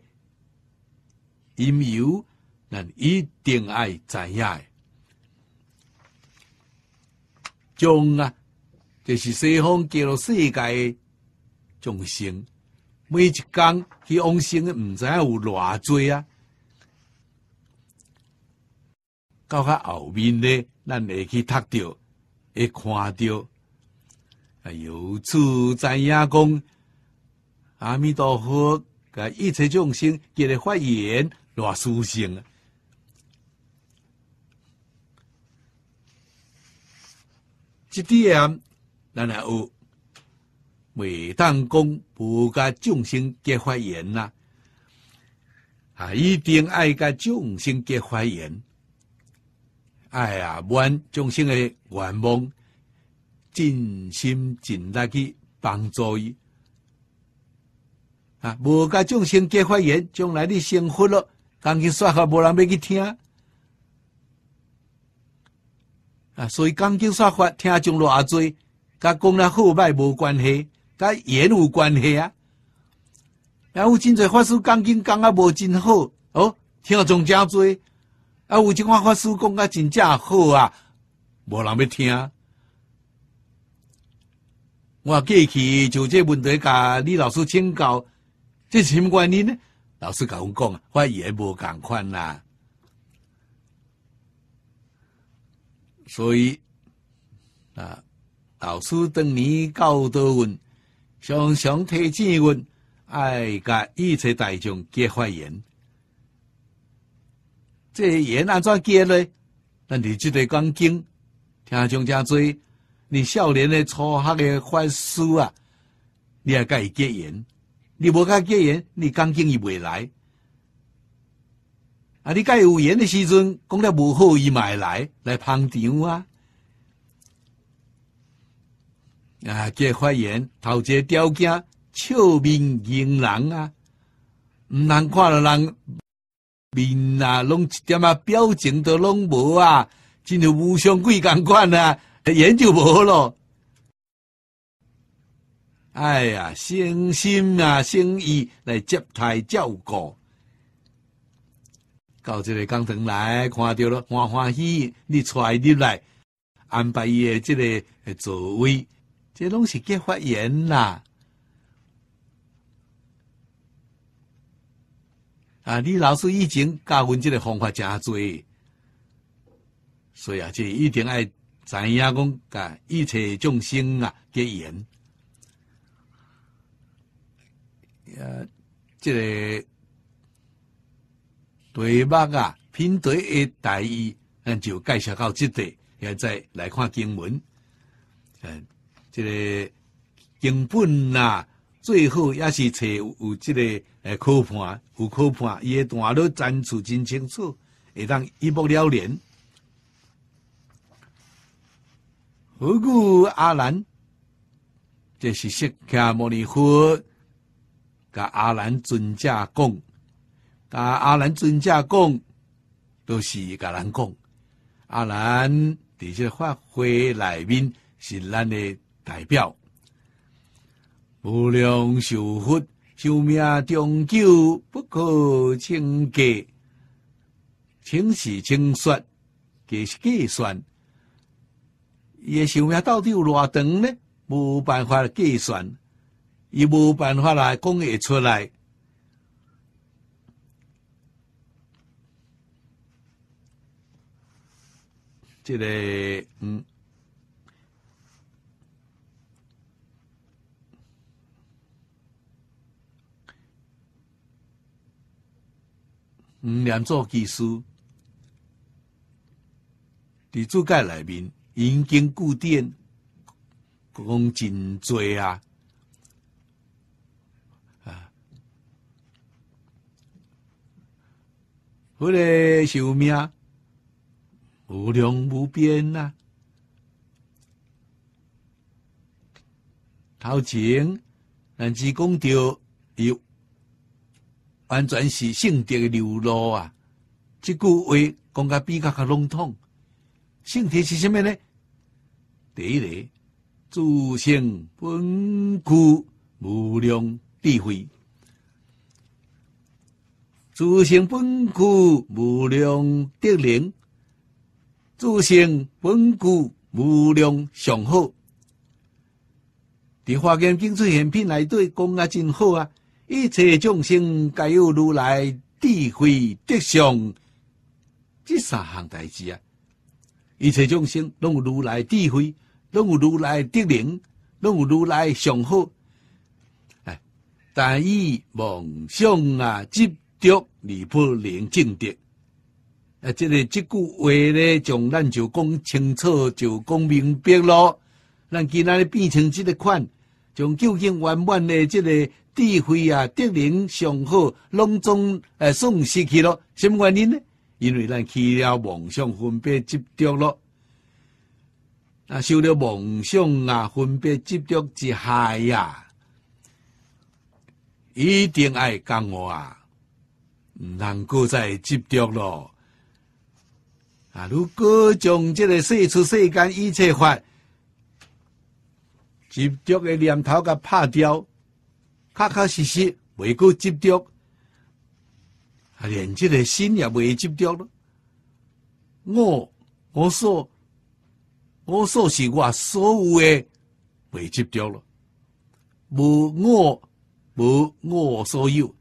因由，咱一定爱知影。种啊，就是西方叫做世界众生，每一工去往生，唔知有偌多啊！到较后面呢，咱会去读到。会看到，啊，由此知影讲，阿弥陀佛，甲一切众生皆来发言，偌殊胜啊！这点咱也有，每当讲无甲众生结发言呐，啊，一定爱甲众生结发缘。哎呀，愿众生的愿望，尽心尽力去帮助伊啊！无甲众生结发缘，将来你成佛了，刚经说法无人要去听啊！所以刚经说法听众偌多，甲讲了好歹无关系，甲言有关系啊！然后真侪法师刚经讲啊无真好哦，听众真多。啊，有种法法师讲啊，真正好啊，无人要听。我过去就这问题，甲李老师请教，这什么原因呢？老师甲我讲啊，发言无共款啦。所以啊，老师当年教导阮，常常提醒阮，爱甲一切大众皆发言。这言安怎结呢？咱你这个讲经，听众真多，你少年的初学的法师啊，你也该结言。你无甲结言，你讲经伊未来。啊，你该有言的时阵，讲了无好，伊买来来捧场啊。啊，结发言头一个条件，笑面迎人啊，毋能看了人。面啊，拢一点啊表情都拢无啊，真系无相贵共款啊，研究无好咯。哎呀，诚心啊，诚意来接待照顾，到这个工厂来看到了，欢欢喜，你带入来安排伊的这个座位，这拢是结发言啦。啊！李老师以前教阮这个方法真多，所以啊，这一定爱知影讲，甲一切众生啊结缘。呃，这个对目啊，品对的大意，咱就介绍到这里，现在来看经文。嗯，这个经本啊。最好也是找有这个诶科判，有科判，伊诶段落展出真清楚，会当一目了然。何故阿兰？这是释迦牟尼佛甲阿兰尊者讲，甲阿兰尊者讲，都是甲人讲。阿兰伫这发挥内面是咱的代表。无量寿佛，寿命长久，不可轻计。轻是轻说，计是计算。伊的寿命到底有偌长呢？无办法计算，伊无办法来讲会出来。这个，嗯。念做技术，伫主界内面引经古典讲真多啊！啊，我个寿命无量无边呐！头前咱只讲到有。完全是圣德的流露啊！这句话讲甲比较较笼统。圣德是什么呢？第一个，自性本具无量智慧，自性本具无量德能，自性本具无量上好。伫华严经出现品内底讲啊，真好啊！一切众生皆有如来智慧德相，这三项代志啊！一切众生拢有如来智慧，拢有如来德能，拢有如来上好。哎，但以梦想啊，执着而不能正德。啊，这个即句话咧，从咱就讲清楚，就讲明白咯。咱今仔日变成即个款，从究竟圆满的即个。智慧啊，德能上好，拢总诶送失去咯。什么原因呢？因为咱去了梦想分别执着咯。啊，受了梦想啊，分别执着之害呀，一定爱讲我啊，毋通够再执着咯。啊，如果将这个世出世间一切法执着的念头给拍掉。确确实实未够执着，啊，连这个心也未执着咯。我我所我所是我所有的未执着咯，无我无我所有，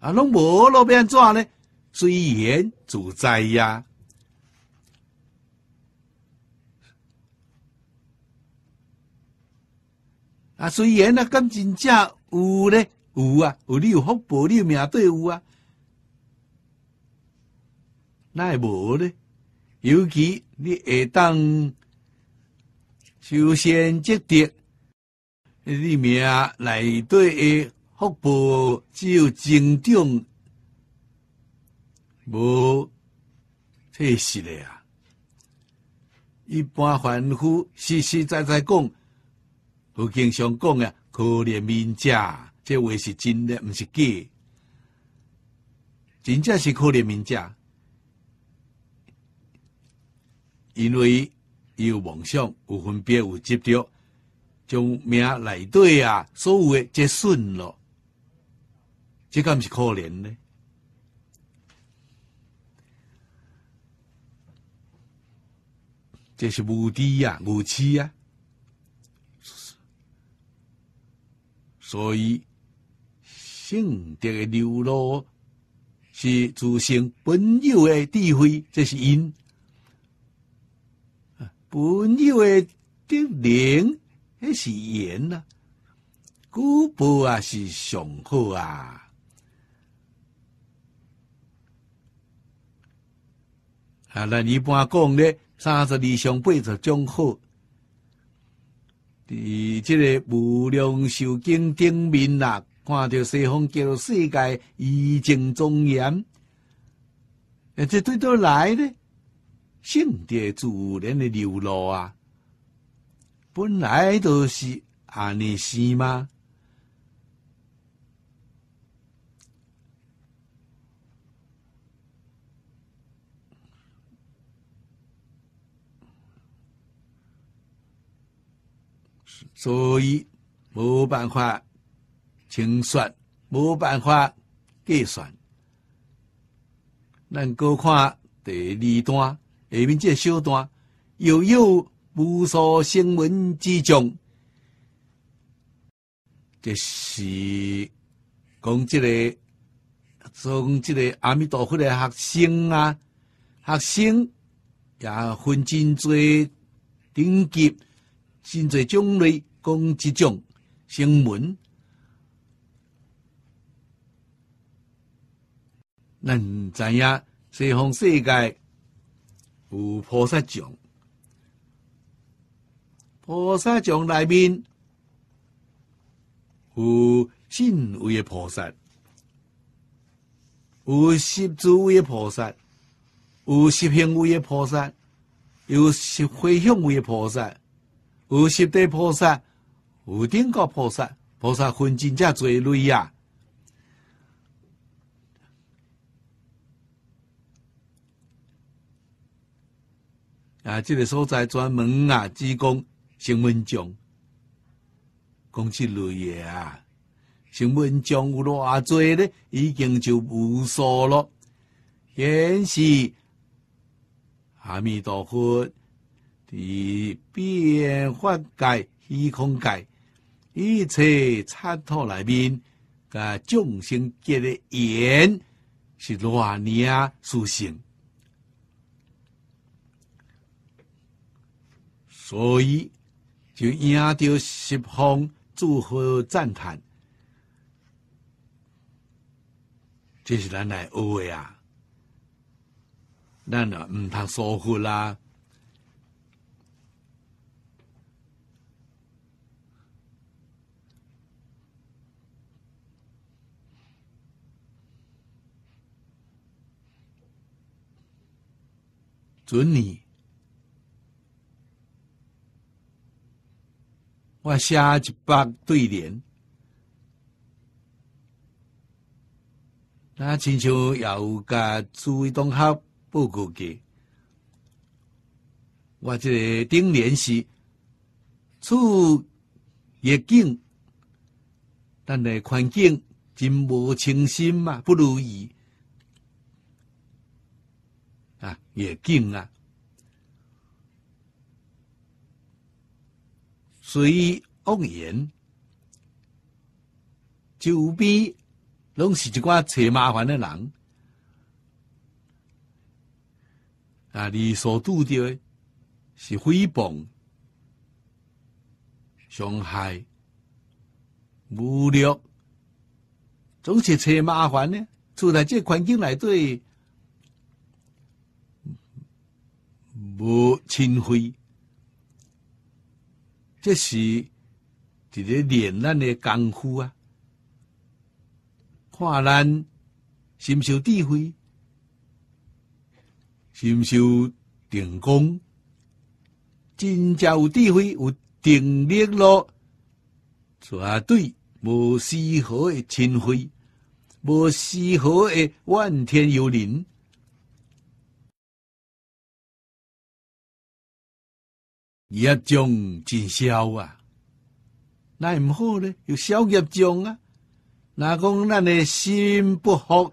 啊，拢无路边怎呢？随缘自在呀。啊，虽然啊，咁真正有咧，有啊，有你有福报，你有命对有啊，那会无咧？尤其你会当修仙积德，你命内底诶福报只有增长，无这实的啊。一般凡夫实实在在讲。我经常讲啊，可怜民者，这话是真的，毋是假。真正是可怜民者，因为伊有梦想、有分别、有执着，将命内底啊，所有的皆损了，这敢是可怜呢？这是无知呀，无耻呀！所以，性德的流露是自性本有的智慧，这是因；本有的德能，那是缘呐。古报啊是上好啊！啊，咱一般讲咧，三十二相八十种好。伫这个无量寿经顶面呐，看到西方极乐世界意境庄严，而且对倒来呢，性德自然的流露啊，本来都是安尼是吗？所以无办法清算，无办法计算。咱各看第二段下面这小段，又有无数新闻之中，这是讲这个，从这个阿弥陀佛的学生啊，学生也分真多等级，真多种类，讲这种新闻，咱知影西方世界有菩萨像，菩萨像内面有信位的菩萨，有十诸位的菩萨，有十行位的菩萨，有十回向位的菩萨，有十地菩萨，有顶个菩萨，菩萨分真正侪类呀。啊，这个所在专门啊，只讲新闻奖，讲这类的啊，新闻奖有偌侪咧，已经就无数了。显示阿弥陀佛的变法界、虚空界，一切参透内面，甲众生结的缘是偌尼啊殊胜。所以就赢得十方诸佛赞叹，这是咱来学的啊！咱啊唔通疏忽啦，准你。我写一百对联，那亲像有甲诸位同学报告嘅，我这个顶联是处逆境，但系环境真无清新嘛，不如意。啊，逆境啊。随恶言，周边拢是一寡找麻烦的人啊！你所拄着的是诽谤、伤害、侮辱，总是找麻烦呢。处在这环境内对无亲惠。这是一个练咱的功夫啊！看咱心受智慧，心受定功，真正有智慧、有定力咯，绝对无丝毫的亲惠，无丝毫的怨天尤人。业障真消啊，那唔好咧，有消业障啊。那讲咱的心不服，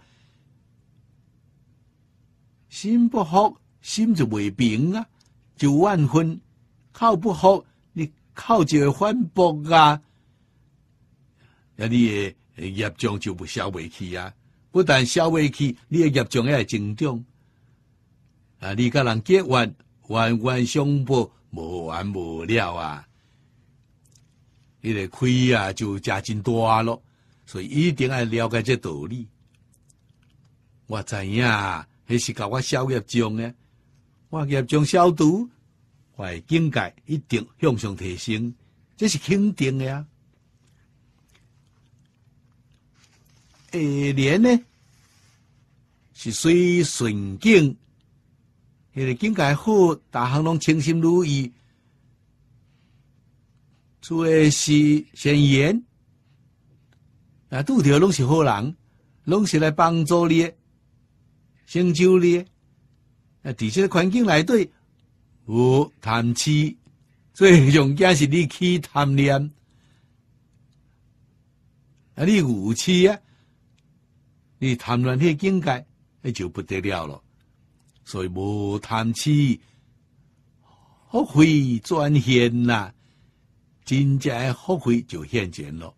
心不服，心就未平啊，就万分。靠不服，你靠就会反驳啊。那你的业障就不消未去啊。不但消未去，你的业障还增长。啊，你甲人结怨，冤冤相报。无完无了啊！你个亏啊，就加真多咯。所以一定要了解这道理。我知影，迄是甲我消业障诶，我业障消毒，我境界一定向上提升，这是肯定的啊。下年呢，是随顺境。迄个境界好，大行拢称心如意，做诶是善言，啊，拄着拢是好人，拢是来帮助你，成就你。啊，伫这个环境内底，无贪痴、最重要是你去贪念，啊，你无痴啊，你贪恋迄境界，那就不得了了。所以无贪痴，福慧转现啦，真正的福慧就现前了。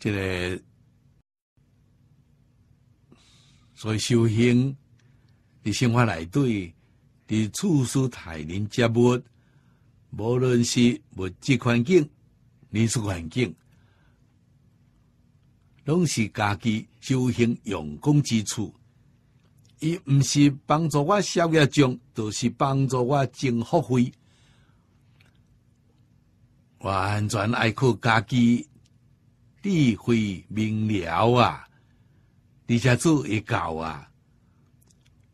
这个，所以修行，你生活来对，你处事待人接物，无论是物质环境、人事环境，拢是家己修行用功之处。伊毋是帮助我消业障，就是帮助我增福慧，完全爱靠家己。智慧明了啊，你才做会教啊，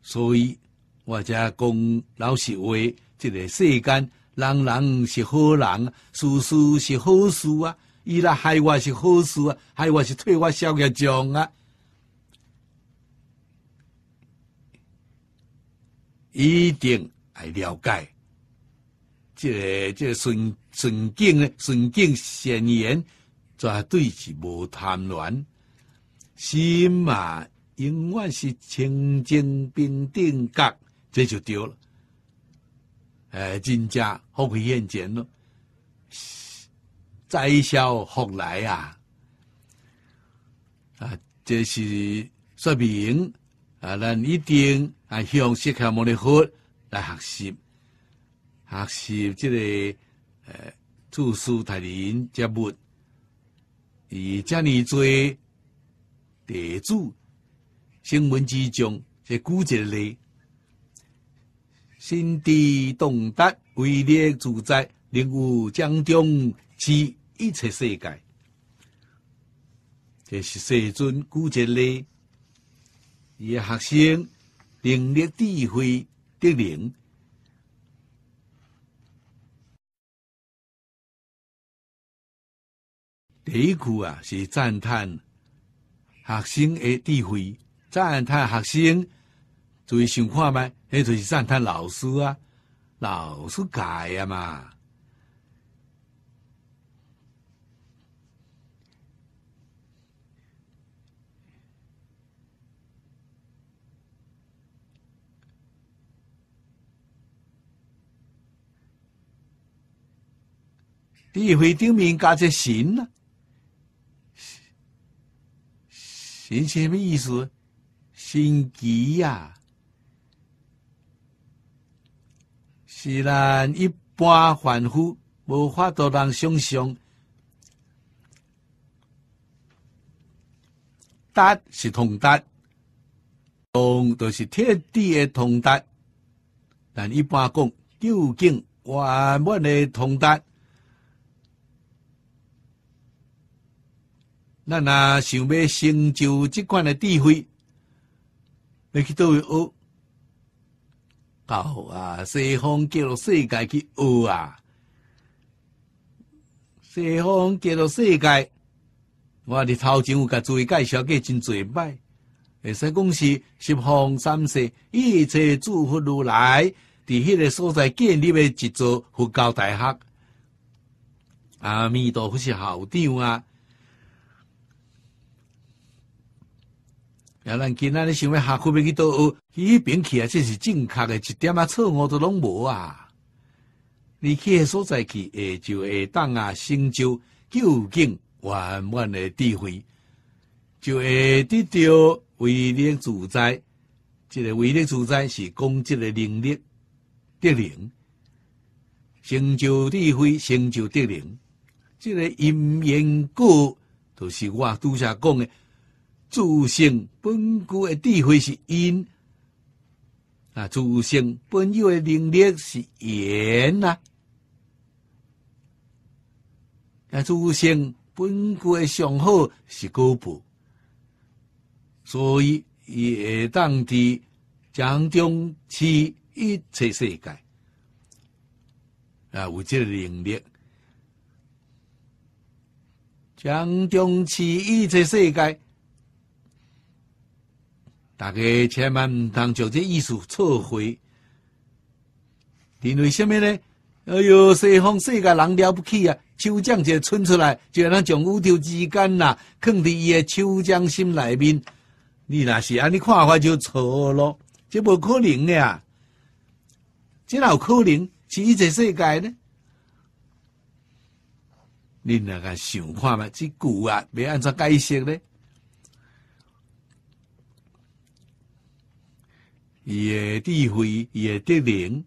所以我才讲老实话，这个世间人人是好人，事事是好事啊。伊来害我是好事啊，害我是退我消业障啊。一定爱了解，这个这个顺顺境呢，顺境显言。绝对是无贪恋，心嘛永远是清净平定觉，这就对了。哎，真正福慧现前咯，再消福来啊！啊，这是说明啊，咱一定啊向释迦牟尼佛来学习，学习这个呃，著书大人接物。以遮尼多地主新闻之中，这古籍里，心地洞达，威力主宰，领悟江中之一切世界。这是世尊古籍里，以学生能力智慧得灵。第一句啊，是赞叹学生的智慧，赞叹学生。注意想看吗？那就是赞叹老师啊，老师教啊嘛。智慧顶面加只神啊。神什么意思？心机呀，是咱一般凡夫无法度人想象。达是通达，通都是铁地的通达，但一般讲究竟完满的通达。咱若想要成就这款的智慧，要去倒位学？到啊，西方叫世界去学啊！西方叫世界，我伫头前有甲诸位介绍过真侪摆，会使讲是十方三世一切诸佛如来伫迄个所在建立的一座佛教大学。阿弥陀佛是校长啊！要咱今仔日想要下课要去倒学，去边去啊？这是正确的，一点啊错误都拢无啊！你去个所在去，会就会当啊成就究竟圆满的智慧，就会得到威力自在。这个威力自在是讲这个能力德灵，成就智慧，成就德灵。这个因缘果，都是我拄下讲的。自性本具的智慧是因，啊，自性本有的能力是缘呐，啊，自性本具的上好是果报，所以也当地将中起一切世界，啊，有这个能力，将中起一切世界。大家千万唔通将这意思错会，因为什么呢？哎哟，西方世界人了不起啊！手掌就伸出来，就让将宇宙之间呐，放伫伊的手掌心内面。你若是安尼看法就错咯，这无可能的啊！这哪有可能是一个世界呢？你那个想看嘛？这句啊，要安怎解释呢？伊的智慧，伊的德能。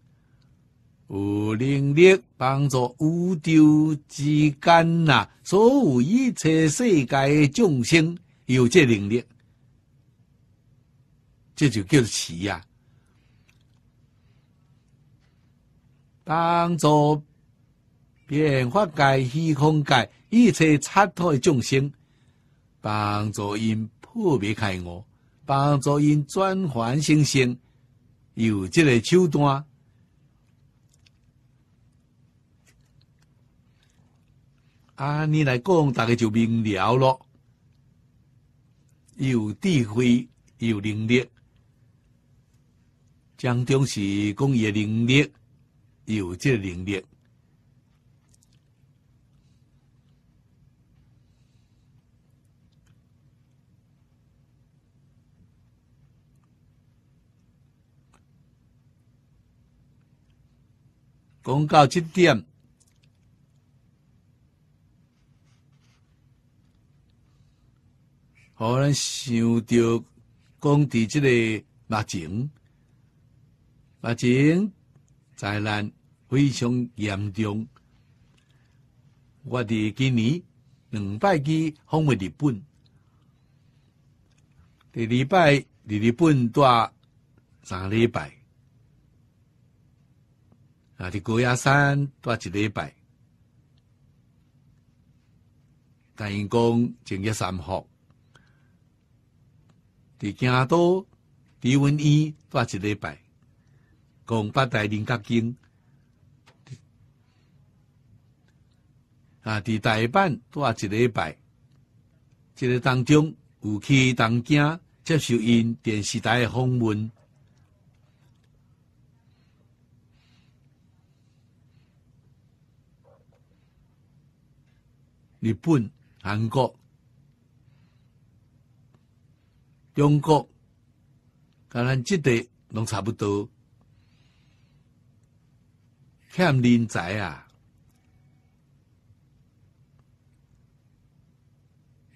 有能力帮助宇宙之间呐，所有一切世界的众生有这能力，这就叫做慈呀！帮助变化界、虚空界一切插脱的众生，帮助因破灭开悟，帮助因转换成圣，有这个手段。啊，你来讲，大家就明了咯。有智慧，有能力，将中是讲伊诶能力，有这能力。讲到这点。可能想到讲伫即个目前，目前灾难非常严重。我伫今年两摆去访问日本，第礼拜伫日本住三礼拜，啊，伫高野山住一礼拜，但因讲正月三号。伫京都、伫文医住一礼拜，共八大人格经啊！伫台版住一礼拜，这个当中有去东京接受因电视台的访问，日本、韩国。中国，甲咱即地拢差不多，欠人才啊！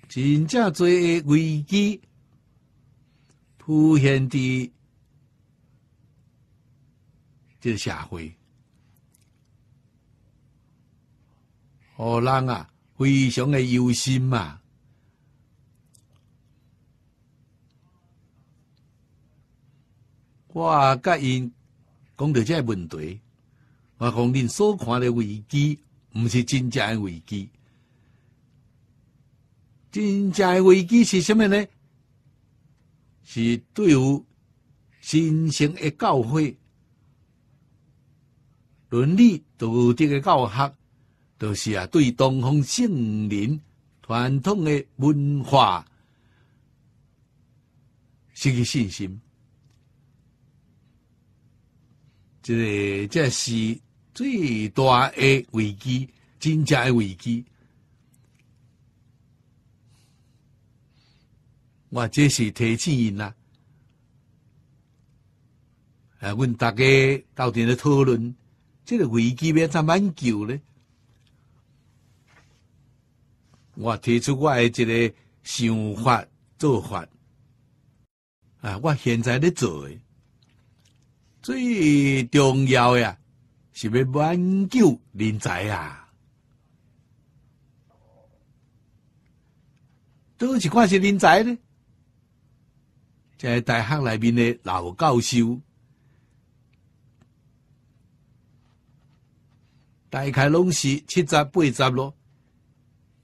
真正多危机出现伫这个社会，互人啊非常的忧心嘛。我甲因讲到这问题，我讲恁所看的危机，毋是真正的危机。真正的危机是什么呢？是对于新生的教会、伦理道德的教学，就是啊对东方圣人传统的文化失去信心。这个这是最大的危机，真正的危机。我这是提醒因啦，啊，阮大家到底咧讨论，这个危机要怎挽救咧？我提出我的一个想法做法，啊，我现在咧做的。最重要呀，是要挽救人才啊！都是看是人才呢，在大学内面的老教授，大概拢是七十八十咯，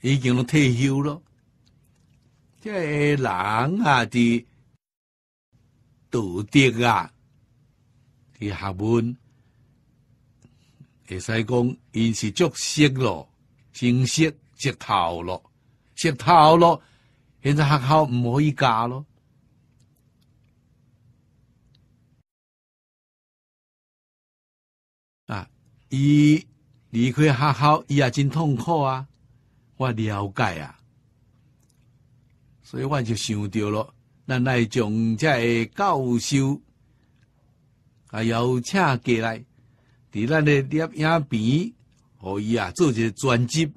已经都退休咯即系冷下啲笃定啊啲下本亦使讲已经系足息咯正式接头咯。接头咯现在学校唔可以嫁咯。啊一离开学校也真痛苦啊。我了解啊，所以我就想到了，咱来将这教授啊邀请过来，伫咱的摄影边，互伊啊做一个专辑。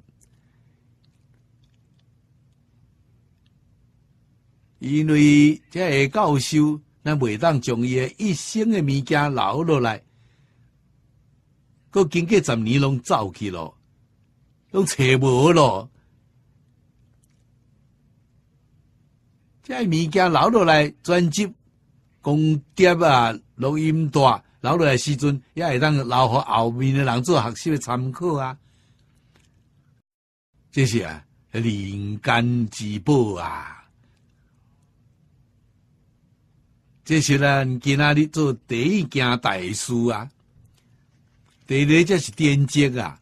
因为这个教授，咱袂当将伊诶一生诶物件留落来，佮经过十年拢走去咯，拢找无咯。这物件留落来，专辑、光碟啊、录音带留落来时阵，也会当留互后面诶人做学习诶参考啊。这是啊，人间之宝啊！这是咱今仔日做第一件大事啊！第二则是典籍啊，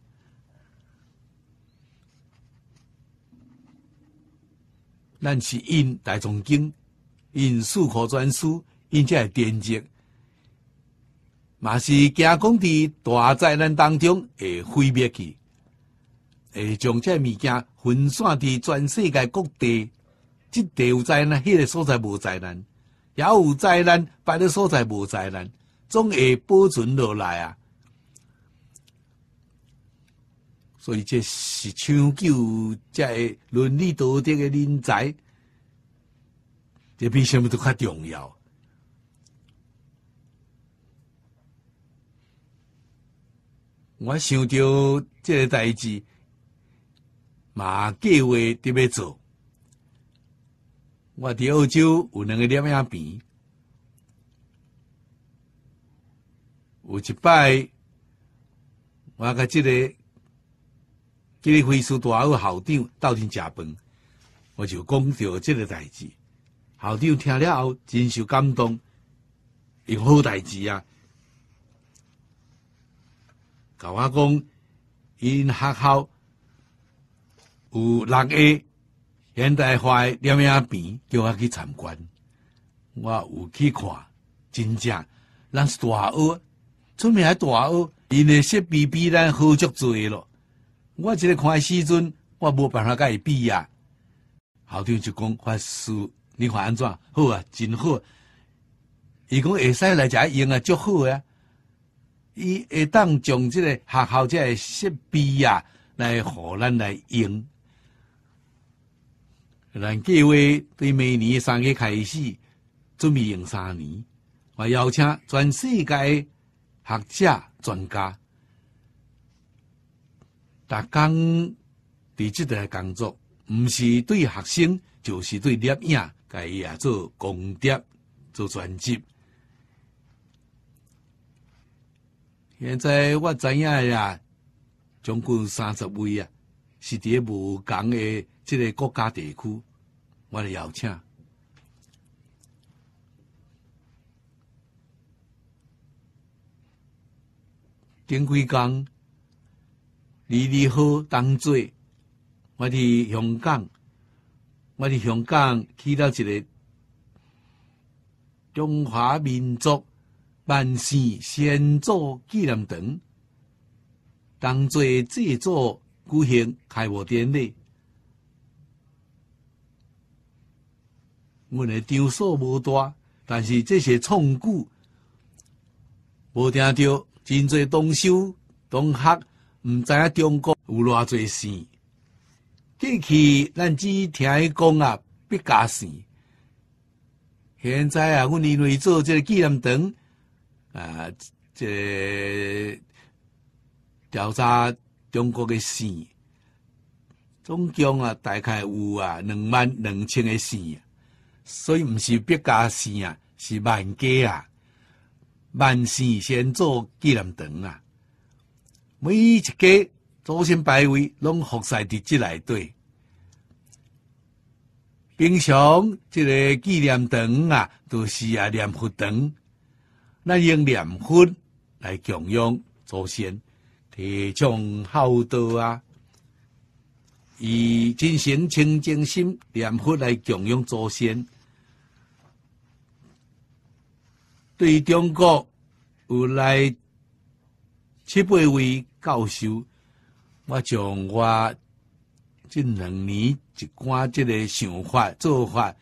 咱是印大众经、印四库全书、印这典籍，嘛是加工伫大灾难当中会毁灭去，会将这物件分散伫全世界各地，即地有灾难，迄个所在无灾难。也有灾难，别的所在无灾难，总会保存落来啊！所以这是长久在伦理道德的人才，这比什么都较重要。我想到这个代志，嘛计划特别做。我伫澳洲有两个摄影片，有一摆，我甲即个即个飞书大学校长斗阵食饭，我就讲着即个代志。校长听了后真受感动，有好代志啊！甲我讲，因学校有六个。现代化摄影片叫我去参观，我有去看，真正咱是大学，出名还大学，因为设备比咱好足多咯。我一个看时阵，我无办法甲伊比呀。校长就讲，法师，你看安怎？好啊，真好。伊讲会使来遮用啊，足好啊。伊会当将即个学校即个设备呀，来互咱来用。咱计划对明年三月开始，准备用三年。我邀请全世界学者专家，逐工伫即个工作，毋是对学生，就是对摄影，甲伊啊做公碟、做专辑。现在我知影呀，总共三十位啊，是伫无共的。即个国家地区，我来邀请。顶几工，离离好当做，我伫香港，我伫香港去到一个中华民族万世先祖纪念堂，当做制作举行开幕典礼。阮的场所无大，但是这些创举，无听到真侪同修同学毋知影中国有偌侪事。过去咱只听伊讲啊，别家事。现在啊，阮因为做这个纪念堂啊，这调查中国的事，总共啊，大概有啊两万两千个事。所以毋是别家姓啊，是万家啊，万姓先做纪念堂啊。每一家祖先牌位拢服在伫即内底。平常即个纪念堂啊，都是啊念佛堂，咱用念佛来供养祖先，提倡孝道啊，以进行清净心念佛来供养祖先。对中国有来七八位教授，我将我这两年一贯这个想法做法，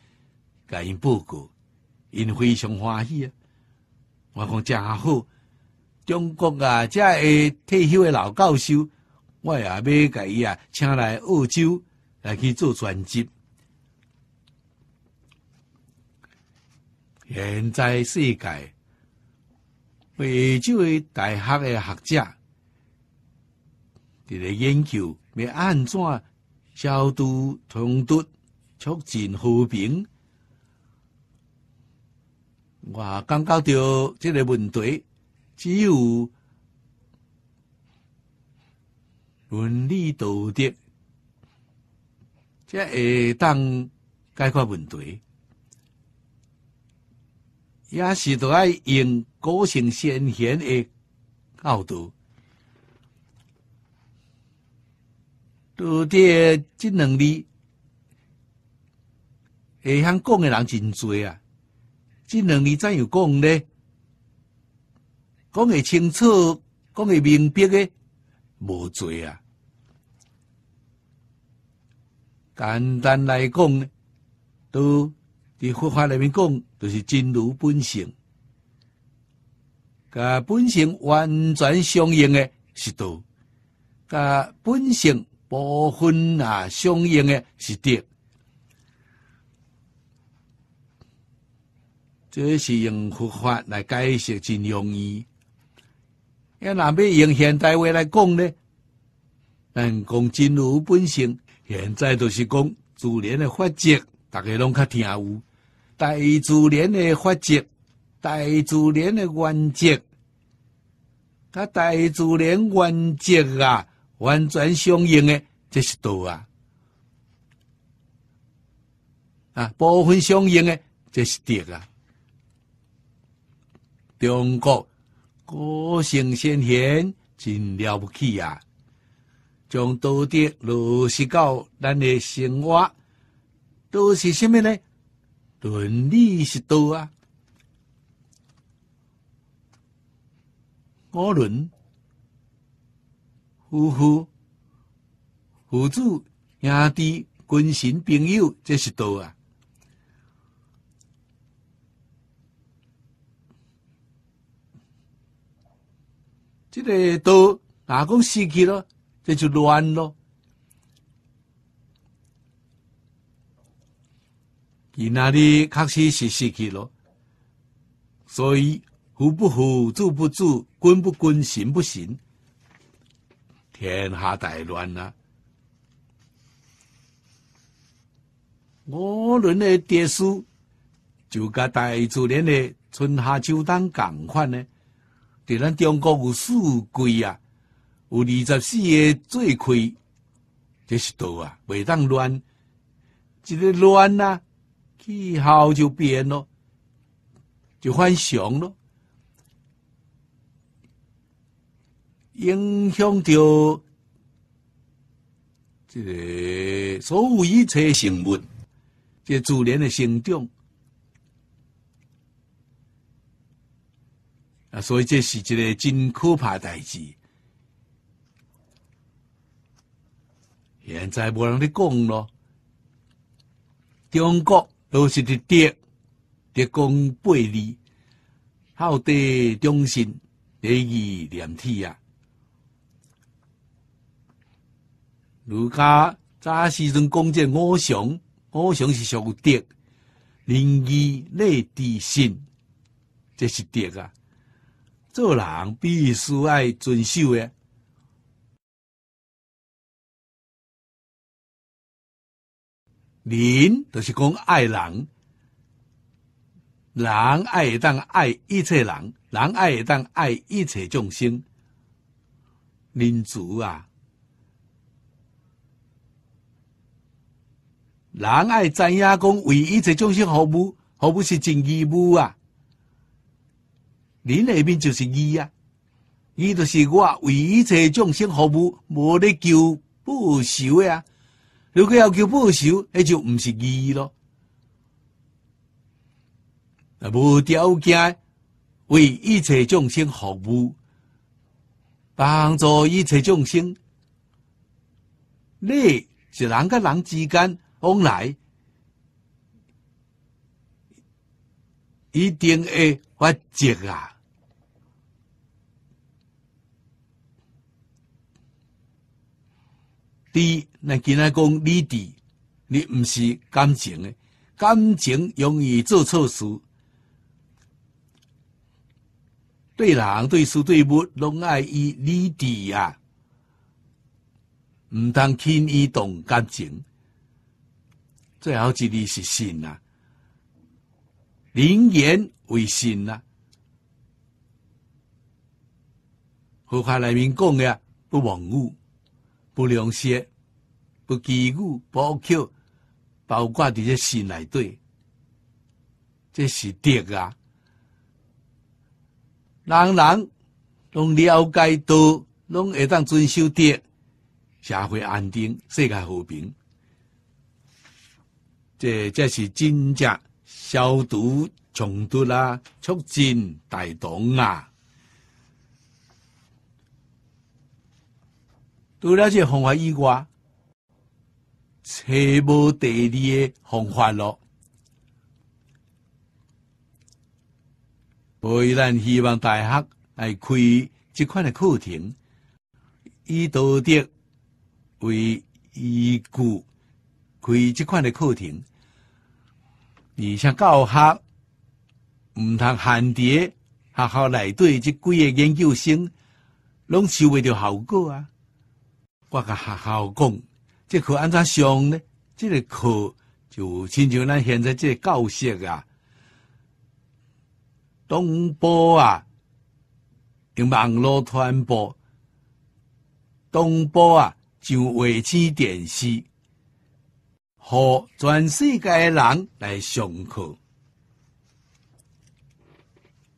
甲因报告，因非常欢喜啊！我讲真好，中国啊，这个退休的老教授，我也要甲伊啊，请来澳洲来去做专辑。现在世界。非洲的大学的学者，伫咧研究要安怎消毒、统督、促进和平。我感觉到这个问题，只有伦理道德，才会当解决问题。也是都爱用个性先贤的教导，到底这能力会晓讲的人真多啊！这能力怎样讲呢？讲会清楚、讲会明白的无多啊！简单来讲呢，都。伫佛法里面讲，就是真如本性，甲本性完全相应的是道，甲本性部分啊相应的是德。这是用佛法来解释真容易。要若要用现代话来讲呢，咱讲真如本性，现在都是讲自然的法则，大家拢较听有。大自然的法则，大自然的原则，甲大自然原则啊，完全相应的，这是道啊！啊，部分相应的，这是德啊！中国个性先贤真了不起啊！将道德落实到咱的生活，都是什么呢？伦理是道啊，我伦夫妇、父子、兄弟、君臣、朋友，这是道啊。这个道哪讲失去了，这就乱了。伊那里确实是失去了，所以夫不夫，子不子，君不君，行不行，天下大乱啊！我论的跌书，就甲大自然的春夏秋冬共款呢。伫咱中国有四季啊，有二十四个最亏，这是道啊，袂当乱，一个乱啊！气候就变咯，就反常咯，影响着这个所有一切生物，这自然的生长啊，所以这是一个真可怕代志。现在无人咧讲咯，中国。都是伫德，德公八利，孝德忠信，礼义廉耻啊！儒家早时阵讲这五常，五常是属于德，仁义礼智信，这是德啊！做人必须爱遵守的。人就是讲爱人，人爱当爱一切人，人爱当爱一切众生。民族啊，人爱知影讲为一切众生服务，服务是真义务啊。人那边就是义啊，义就是我为一切众生服务，无得求报酬啊。如果要求报仇，那就唔是义咯。无条件为一切众生服务，帮助一切众生。你是人甲人之间往来，一定会发觉啊！第一那今仔讲你弟，你毋是感情的，感情容易做错事，对人对事对物拢爱以你弟啊。毋通轻易动感情，最后一字是信啊，灵言为信啊。佛法内面讲嘅不妄语、不良舌、不绮语、不恶口，包括伫这信内底，这是德啊。人人拢了解到，拢会当遵守德。社会安定，世界和平，这这是真正消毒、重毒啦，促进大同啊！除了这方法以外，找无第二的方法咯。所以，咱希望大学来开即款的课程，以道德。为依据开即款的课程，而像教学毋通限伫学校内底即几个研究生，拢收未着效果啊！我甲学校讲，这课安怎上呢？这个课就亲像咱现在这个教室啊，东播啊，用网络传播，东播啊。上卫星电视，和全世界的人来上课，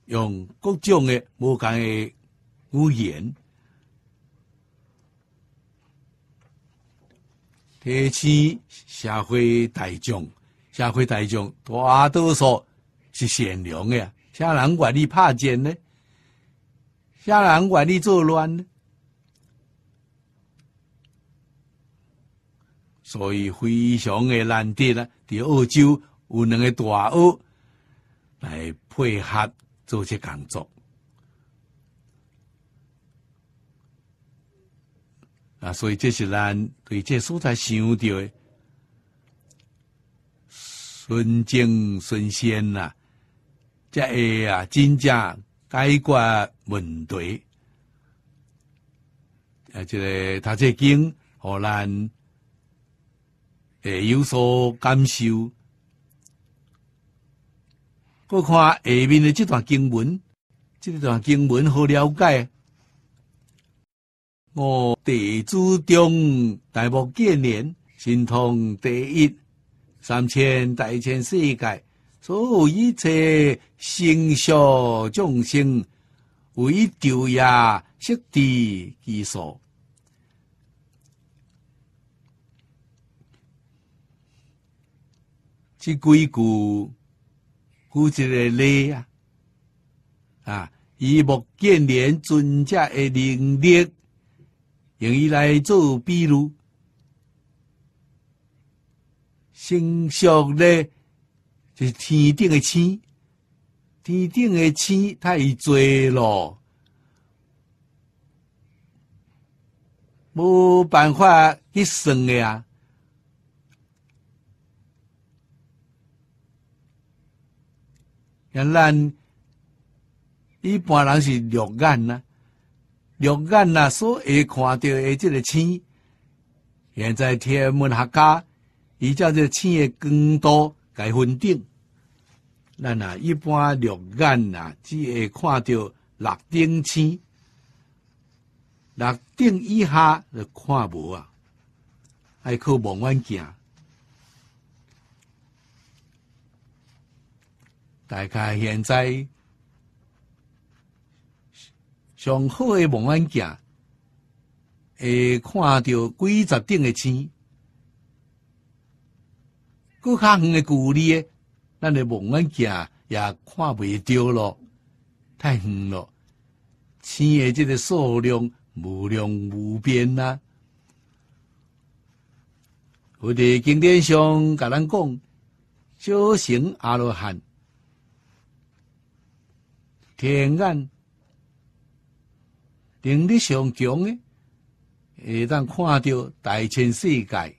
用各种的无同的语言，提起社会大众，社会大众大多数是善良的，啥人愿意拍战呢？啥人愿意作乱呢？所以非常的难得啦！在澳洲有两个大学来配合做这工作啊，所以这是咱对这所在想到的顺境顺先呐，才会啊真正解决问题啊！这个他这经互咱。会有所感受。我看下面的这段经文，这段经文好了解。我地主中大木建连神通第一，三千大千世界，所有一切生小众生，为昼夜悉地其所。这几句，古一个例啊，啊，以木建连尊者的能力，用伊来做比如，星宿咧，就是天顶的星，天顶的星太多咯，无办法去算的啊。像咱一般人是肉眼呐，肉眼呐所会看到的这个星，现在天文学家伊照这星的光度改分定，咱啊一般肉眼呐只会看到六顶星，六顶以下就看无啊，还靠望远镜。大概现在上好的望远镜会看到几十顶的星，搁较远的距离，咱的望远镜也看袂到咯，太远咯。星的这个数量无量无边呐。我哋经典上甲咱讲，修行阿罗汉，天眼能力上强诶，会当看到大千世界。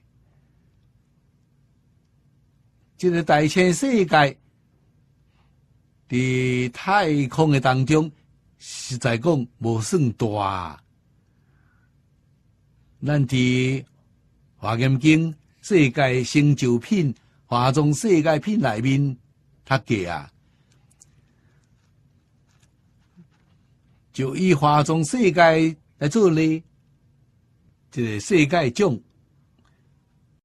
这个大千世界，伫太空的当中，实在讲无算大。咱伫华严经世界成就品、华中世界品内面，读过啊，就以华中世界来做例，这个世界种。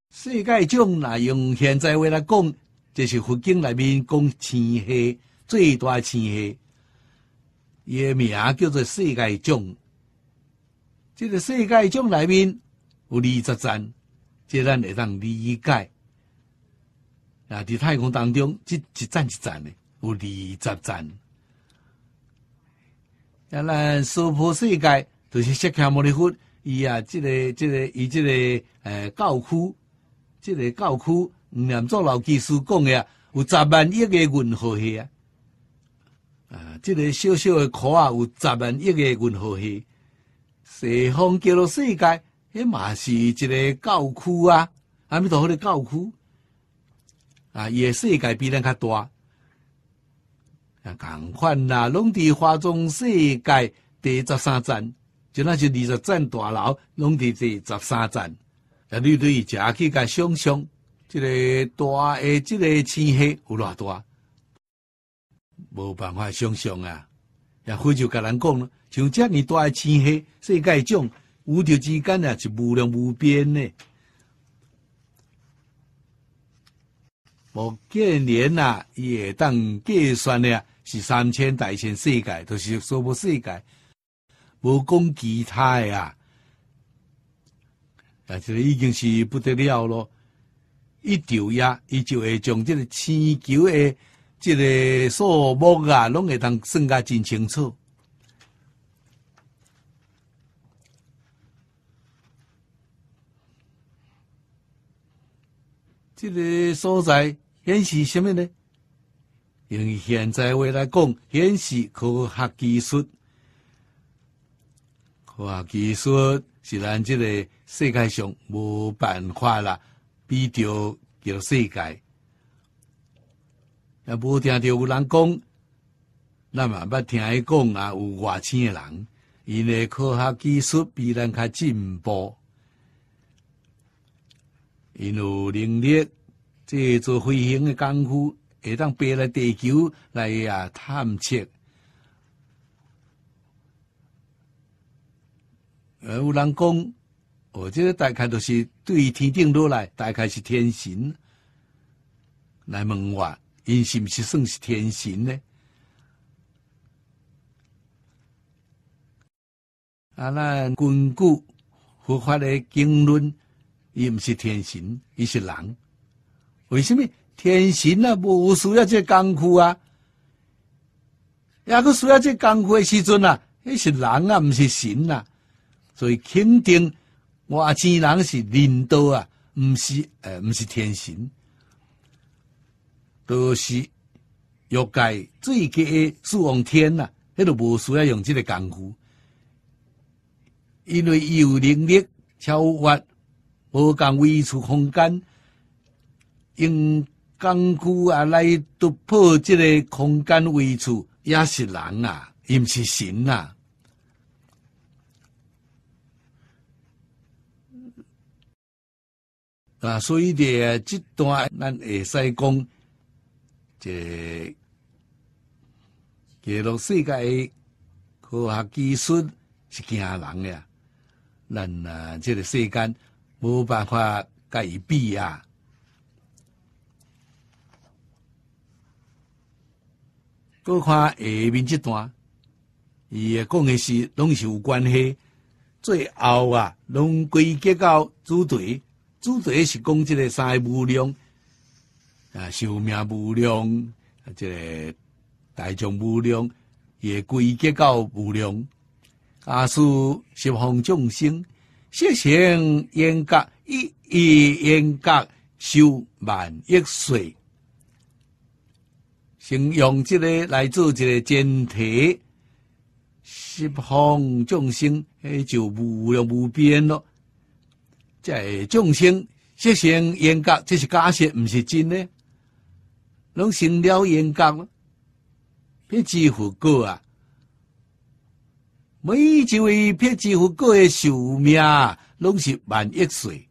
世界种，那用现在话来讲，就是佛经内面讲星系最大星系，伊名叫做世界种。这个世界种内面有二十站，这咱会当理解。啊，伫太空当中，一一站一站的有二十站。啊，咱娑婆世界就是释迦牟尼佛，伊啊，这个、这个、伊这个诶教区。这个教区，念做老技师讲的啊，有十万亿个银河系啊！啊，这个小小的壳啊，有十万亿个银河系。西方叫做世界，迄嘛是一个教区啊，阿弥陀佛的教区啊，伊世界比咱较大共款啦，拢伫华中世界第十三站，就那是二十站大楼，拢伫第十三站。啊！你对食去甲想象，即个大诶，即个星系有偌大，无办法想象啊！也非就甲咱讲了，像遮尔大诶星系，世界种宇宙之间啊，是无量无边呢。无见年呐，也当计算的是三千大千世界，都是娑婆世界，无讲其他诶啊。啊，这个已经是不得了咯！一条呀，伊就会将这个星球的这个数目啊，拢会当算甲真清楚。这个所在显示什么呢？用现在话来讲，显示科学技术，科学技术。是咱这个世界上无办法啦，比着叫世界，也无听着有人讲，咱嘛捌听伊讲啊，有外星的人，因为科学技术比咱较进步，因有能力制作飞行的功夫，会当飞来地球来啊探测。呃，有人讲，哦，这个大概都是对天顶落来，大概是天神来问我，因是不是算是天神呢？啊，那根据佛法的经论，伊毋是天神，伊是人。为什么天神啊？无需要这功夫啊？也个需要这功夫的时阵啊，迄是人啊，毋是神啊。所以肯定外星人是领导啊，毋是诶，毋是天神，都是欲界最低诶四王天呐，迄都无需要用这个功夫，因为伊有能力超越无共位处空间，用功夫啊来突破这个空间位处，也是人啊，伊毋是神呐。啊，所以咧，这段咱会使讲，这记录世界科学技术是惊人呀，咱啊，这个世间无办法甲伊比啊。搁看下面这段，伊讲的是拢是有关系，最后啊，拢归结到主题。主题是讲这个三个无量啊，寿命无量，这个大众无量，也归结到无量。假使十方众生，实行严格，一一严格修万亿岁，先用这个来做一个前提，十方众生，那就无量无边咯。这众生实行严格，这是假设，毋是真的。拢成了严格咯，别支付过啊！每一位别支付过的寿命，拢是万亿岁。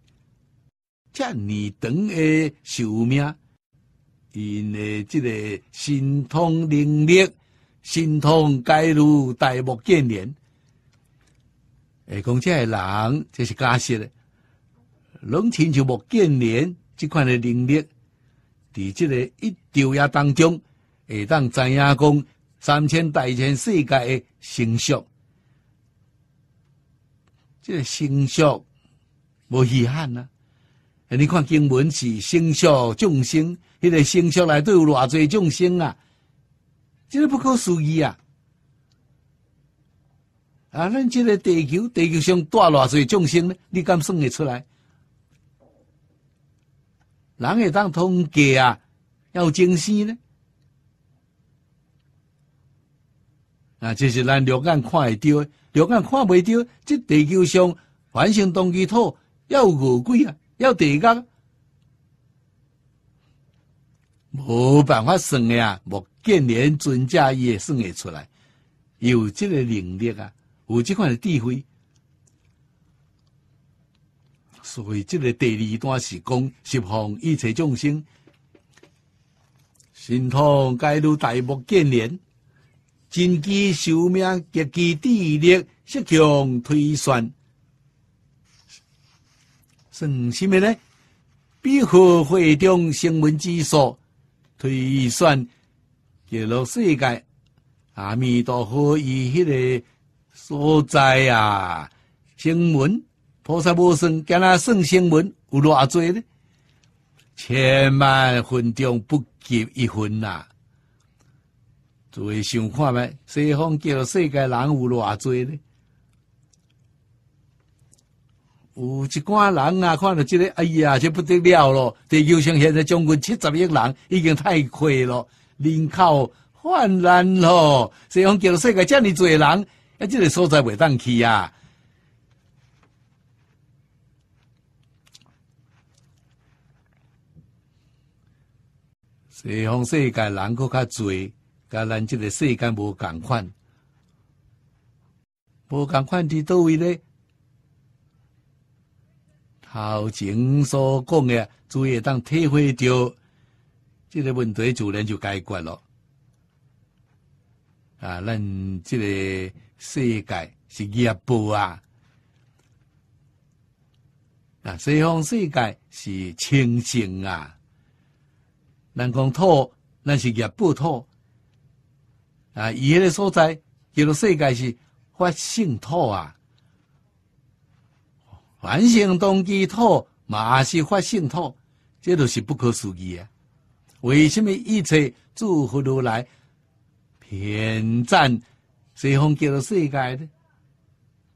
这尔长的寿命，因的这个心通能力，心通介入大目建连。诶，讲这个人，这是假设的，拢亲像目建连这款的能力。伫这个一条也当中，会当知影讲三千大千世界的成熟，这个成熟无遗憾呐。你看经文是成熟众生，迄个成熟内都有偌济众生啊，这个不可思议啊！啊，咱即个地球，地球上带偌济众生呢？你敢算会出来？人会当统计啊，要精细呢。啊，这是咱肉眼看会到，肉眼看袂到。即地球上环形动机土要五鬼啊，要地角，无办法算的啊。目见连尊者伊也算会出来，有这个能力啊，有这款的智慧。所以，这个第二段是讲十方一切众生，心通介入大目建连，真机寿命极其智力，实强推算，算什么呢？比合会中新闻之数推算，记录世界阿弥陀佛以迄个所在啊，新闻。菩萨无算，今仔算新闻有偌济呢？千万分钟不及一分呐！诸位想看觅，西方叫世界人有偌济呢？有一寡人啊，看到这个，哎呀，这不得了咯！地球上现在将近七十亿人，已经太亏了，人口泛滥咯。西方叫世界这么多人，啊，这个所在袂当去啊！西方世界人搁较侪，甲咱即个世界无共款，无共款伫倒位咧？头前所讲的，注意当体会到，即个问题自然就解决了。啊，咱即个世界是业报啊，啊，西方世界是清净啊。咱讲土，咱是业报土啊！伊迄个所在叫做世界是发性土啊，凡性动机土嘛是发性土，这都是不可思议啊！为什么一切祝福如来偏赞西方极乐世界呢？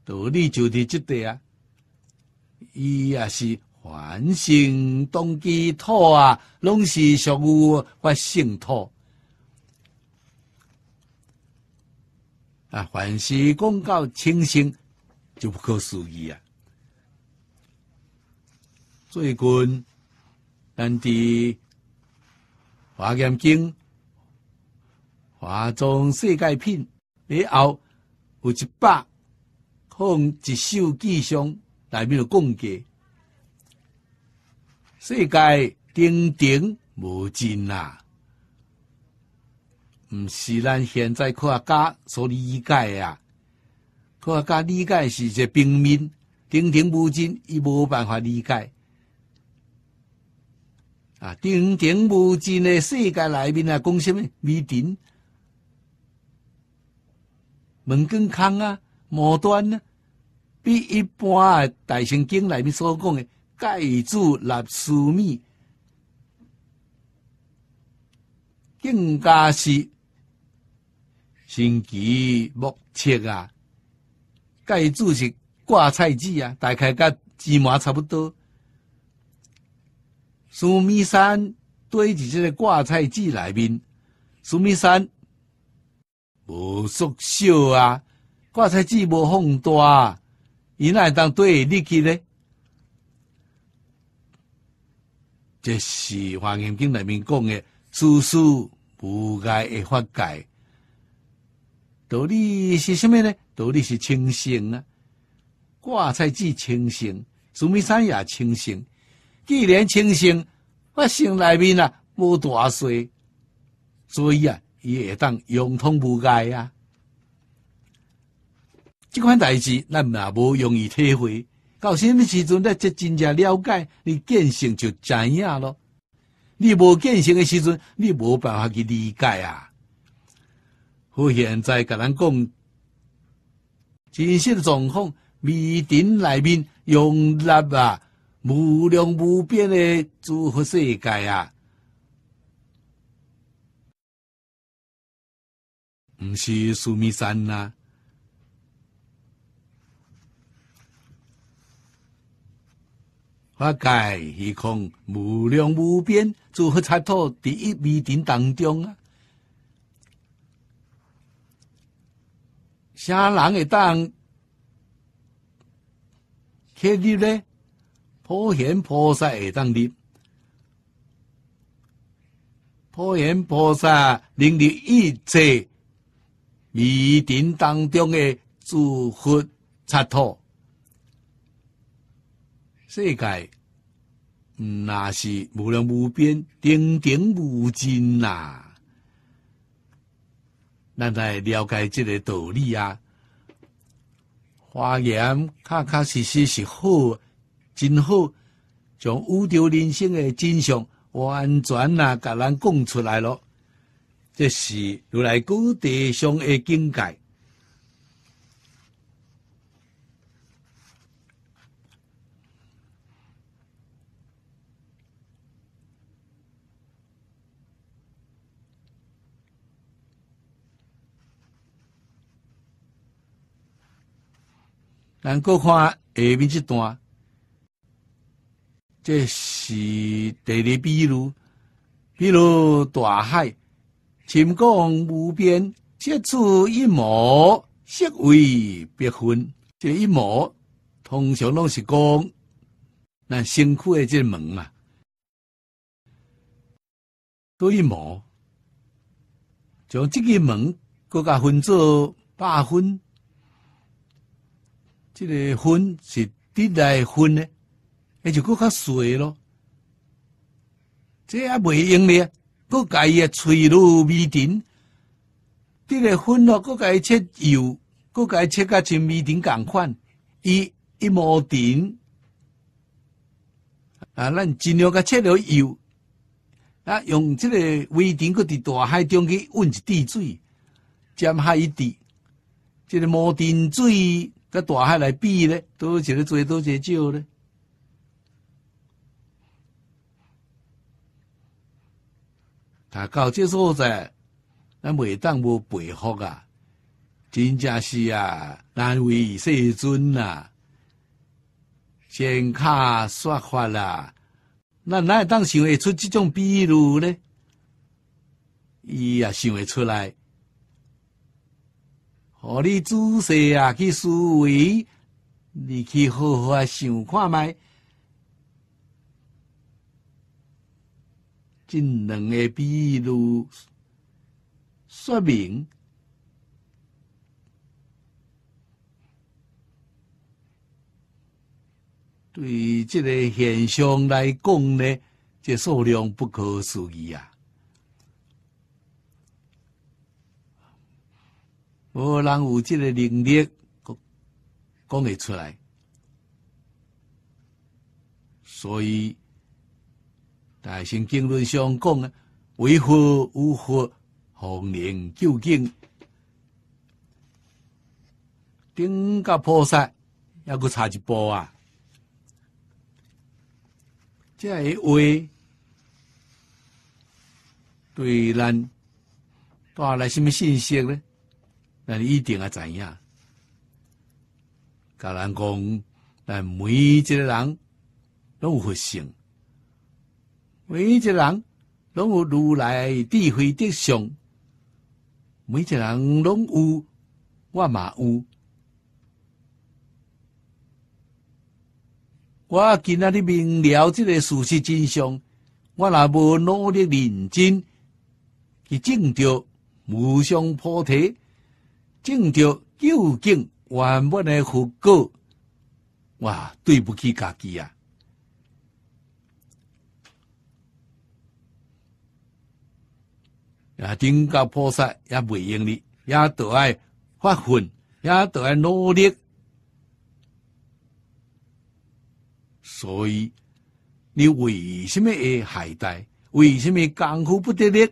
道理就伫这地啊，伊也是。凡性动机土啊，拢是属于发性土啊。凡是讲到清醒，就不可思议啊。最近咱伫《华严经》《华中世界品》以后有一百空一首记上内面有讲过。世界顶顶无尽呐，毋是咱现在科学家所理解啊。科学家理解是一个平面顶顶无尽，伊无办法理解啊。顶顶无尽的世界内面啊，讲什么？微尘、门根空啊，末端啊，比一般大圣经内面所讲的。盖住纳斯密，更加是神奇莫测啊！盖住是挂菜籽啊，大概甲芝麻差不多。苏米山对伫这个挂菜籽内面，苏米山无缩小啊，挂菜籽无放大，伊哪会当堆入去咧？这是《华严经》内面讲的，处处无碍的法界。道理是什么呢？道理是清净啊！挂菜籽清净，苏米山也清净。既然清净，我心内面啊无大水，所以啊，伊会当用通无碍啊。这款代志，咱也无容易体会。到什么时阵，咱才真正了解，你见性就知影咯。你无见性的时阵，你无办法去理解啊。好，现在甲咱讲真实状况，密顶内面用力啊，无量无边的诸佛世界啊，毋是苏密山呐。法界虚空无量无边，诸佛刹土第一微尘当中啊！啥人会当去入呢？普贤菩萨会当入，普贤菩萨能入一切迷顶当中的诸佛刹土。世界，那是无量无边、顶顶无尽呐！咱来了解这个道理啊。华严确确实实是好，真好，将宇宙人生的真相完全呐，甲咱讲出来了。这是如来高地上的境界。咱搁看下面这段，这是第二比如，比如大海，深广无边，接触一毛，色为别分。这一毛，通常拢是讲咱身躯的这门啊，多一毛，将这个门搁甲分做八分。这个分是滴来分呢，那就搁较碎咯。这也未用咧，搁家伊吹入微尘，滴个分咯，搁家己切油，搁家己切甲像微尘共款，伊一毛尘啊，咱尽量甲切了油，啊，用这个微尘搁伫大海中去揾一滴水，沾海底，这个毛尘水。甲大海来比咧，多一个多，多一个少咧。他到这所在，咱未当无佩服啊！真正是啊，难为世尊呐，先卡说法啦。咱哪会当想会出这种比喻呢？伊也想会出来。互你仔细啊去思维，你去好好想看卖，这两个比喻说明，对这个现象来讲呢，这数量不可思议啊！无人有这个能力讲讲会出来，所以大乘经论上讲啊，为何有佛方能究竟？顶个菩萨还阁差一步啊！这个话对咱带来什么信息呢？咱一定要知影，甲咱讲，但每一个人拢有佛性，每一个人拢有如来智慧德相，每一个人拢有，我嘛有。我今仔日明了这个事实真相，我若无努力认真去证着无上菩提，证着究竟圆满的佛果，哇，对不起家己啊！啊，顶觉菩萨也未用力，也都爱发奋，也都爱努力。所以，你为什么会懈怠？为什么功夫不得力？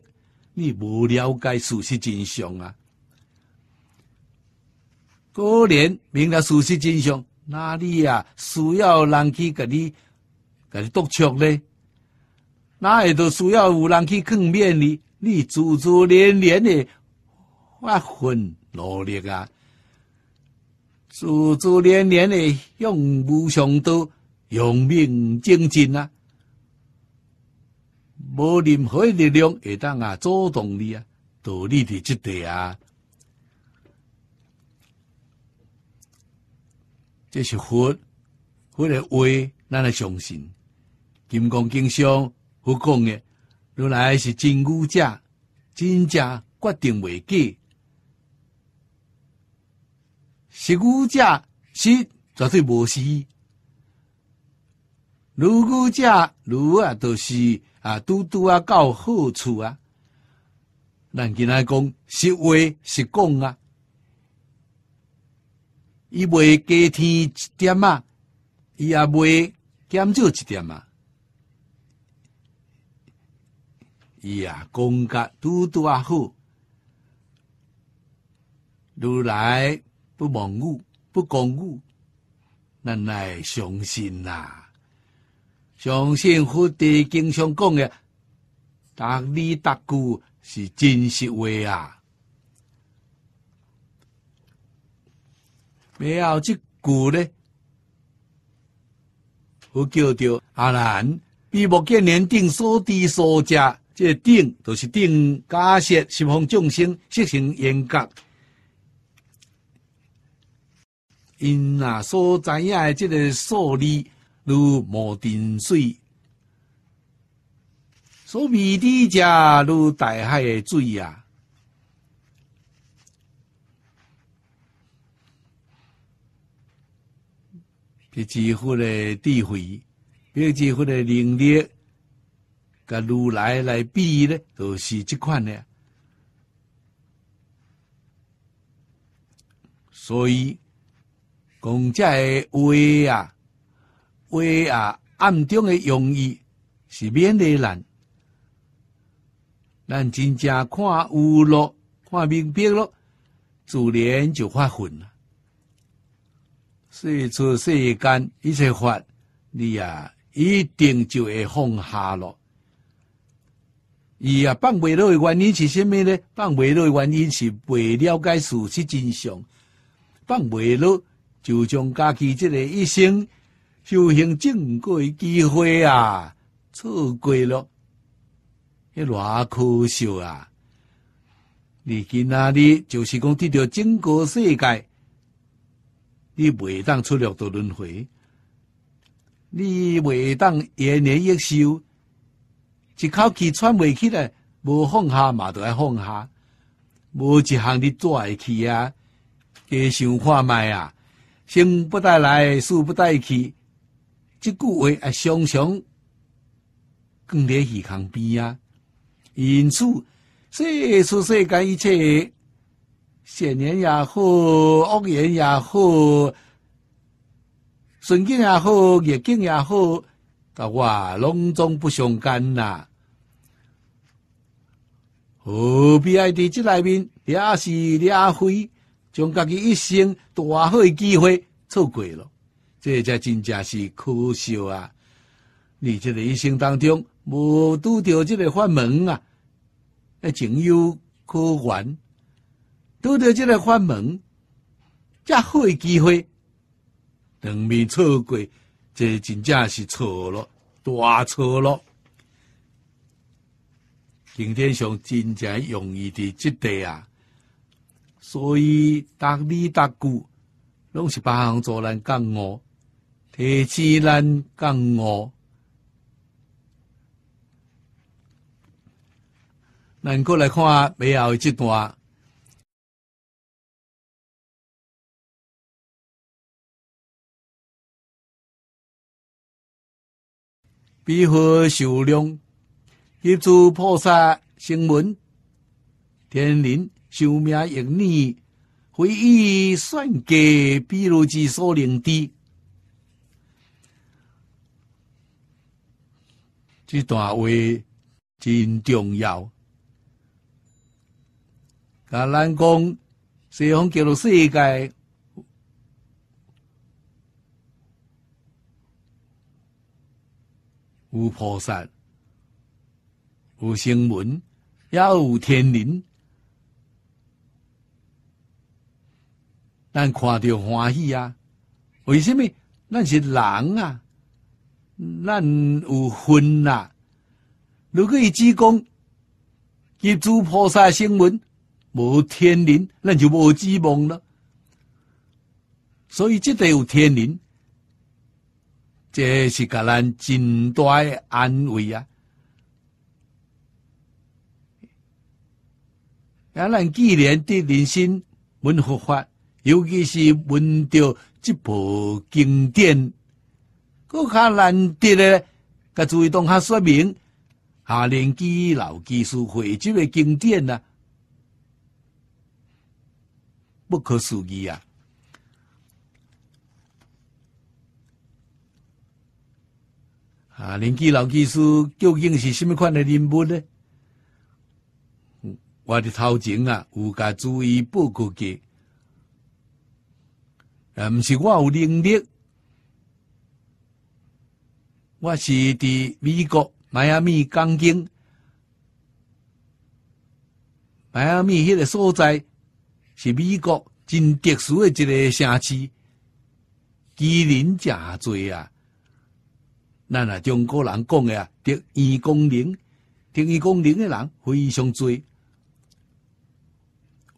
你无了解事实真相啊！可怜明了事实真相，哪里啊需要人去给你给你督促呢？哪会都需要有人去劝勉你？你祖祖连连的发奋努力啊，祖祖连连的用无上道。用命精进啊，无任何力量会当啊阻挡你啊，道理的即地啊，这是佛佛的话，咱来相信。金刚经上佛讲的，如来是真武者，真正决定为假，是武者是绝对无是。如果者如啊，都是啊，拄拄啊，够好处啊。咱今仔讲实话实讲啊，伊未加添一点啊，伊也未减少一点啊。伊啊，讲甲拄拄啊好，如来不忘语，不讲语，咱来相信呐。相信佛地经常讲的，达理达句是真实话啊！没有这句呢，我叫做阿难，比目见年定所知所加，这定都是定假设十方众生实行严格，因啊所知影的这个数理。如摩定水，所味的者如大海的水啊！别几乎的智慧，别几乎的能力，甲如来来比咧，都是这款的。所以讲这话啊。话啊，暗中的用意是免得人，咱真正看有咯，看明白咯，自然就发奋了。世出世间一切法，你啊一定就会放下咯。伊啊放袂落的原因是什么呢？放袂落的原因是未了解事实真相，放袂落就将家己这个一生。修行正果的机会啊，错过了，迄偌可惜啊！你今仔日就是讲得到整个世界，你未当出六道轮回，你未当延年益寿，一口气喘未起来，无放下嘛，都要放下，无一项你做会去啊！加想看卖啊，生不带来，死不带去。这句话啊，常常更在耳旁边啊。因此，世出世间一切善言也好，恶言也好，顺境也好，逆境也好，甲我拢总不相干呐。何必爱伫这内面俩是俩非，将家己一生大好的机会错过了？这才真正是可笑啊！你这个一生当中无拄到这个法门啊，那情有可原；拄到这个法门，这好的机会，两面错过，这真正是错了，大错了。经典上真正容易的即地啊，所以达理达句拢是别行做咱讲误，提起咱讲误。咱过来看尾后这段，比佛受量。一诸菩萨声闻，天人寿命一年，会以算计，比如之所能知。这段话真重要。甲咱讲，西方叫做世界有菩萨。有声闻，也有天灵，咱看着欢喜啊！为什么？咱是人啊，咱有分啊。如果伊只讲一诸菩萨声闻，无天灵，咱就无指望了。所以，这得有天灵，这是甲咱真大安慰啊！啊！咱既然对人生闻佛法，尤其是闻到这部经典，更较难得咧。甲诸位同学说明，下年纪老技术会这个经典啊，不可思议啊！下年纪老技术究竟是什么款的人物呢？我的头前啊，有甲注意报告过，啊，毋是我有能力，我是伫美国迈阿密钢筋，迈阿密迄个所在是美国真特殊的一个城市，居民真多啊。咱啊中国人讲的啊，特异功能、特异功能的人非常多。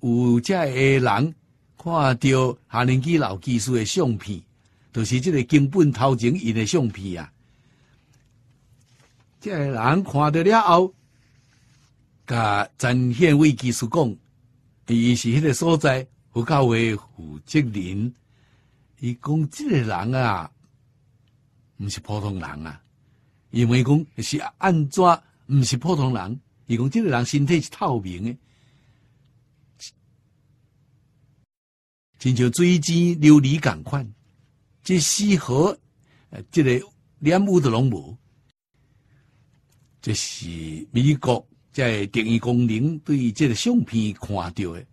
有这个人看到下年纪老技术的相片，就是这个根本头前印的相片啊。这个人看到了后，甲展现为技术讲，伊是迄个所在有较为负责人。伊讲这个人啊，毋是普通人啊，因为讲是安怎毋是普通人？伊讲这个人身体是透明的。亲像水晶琉璃共款，这适合呃，这个染污的拢无。这是美国在电影功能对这个相片看到的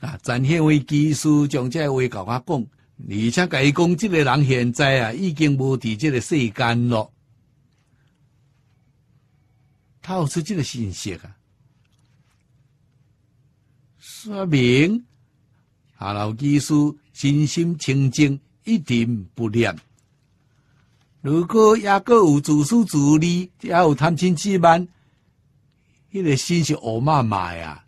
啊，展现为技术将这话甲我讲，而且甲伊讲，这个人现在啊，已经无伫这个世间了，透出这个信息啊。说明下老技术心心清净，一定不念。如果也个有自私自利，也有贪嗔痴慢，迄个心是乌麻麻呀。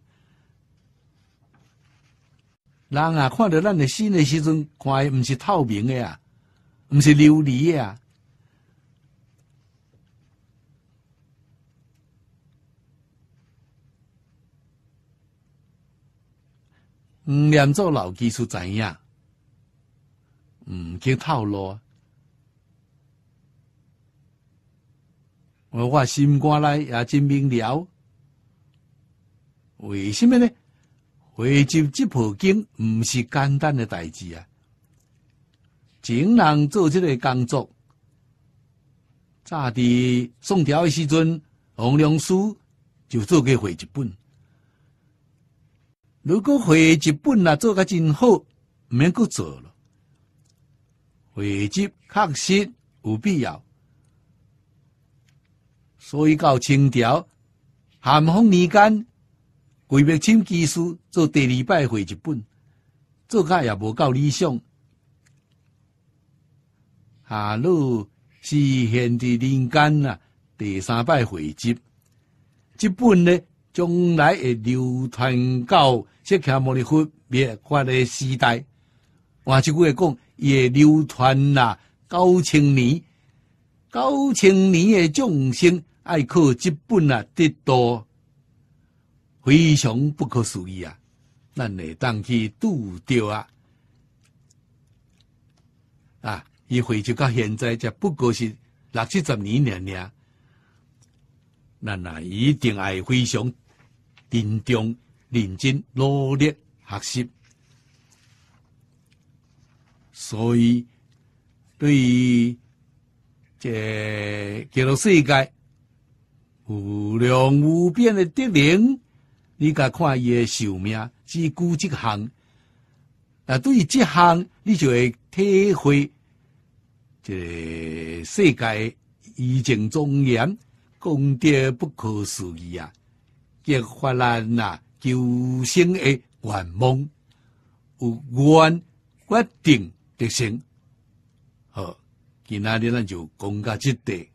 人啊，看到咱的心的时阵，看的毋是透明的呀，毋是琉璃的呀。毋念做老技术知影，毋去透露。我我心肝内也真明了，为什么呢？回集这部经毋是简单的代志啊！前人做这个工作，早伫宋朝的时阵，洪良书就做过回一本。如果回集本啊做个真好，唔免搁做了。回集确实有必要，所以到清朝咸丰年间，桂明清技术做第二摆回集本，做甲也无够理想。下路是现伫人间啊，第三摆汇集，这本呢，将来会流传到释迦牟尼佛灭法的时代。换句话讲，也流传啦九千年，九千年的众生爱靠这本啊得到，非常不可思议啊！咱会当去拄着啊！啊，伊回就到现在，才不过是六七十年了尔。咱啊，一定爱非常慎重、认真、努力学习。所以，对于这这个世界无量无边的德能，你甲看伊的寿命只顾这项，啊，对于这项，你就会体会这世界意境庄严，功德不可思议啊！激发咱呐求生的愿望，有愿决定。的性好，今仔日咱就讲到这地。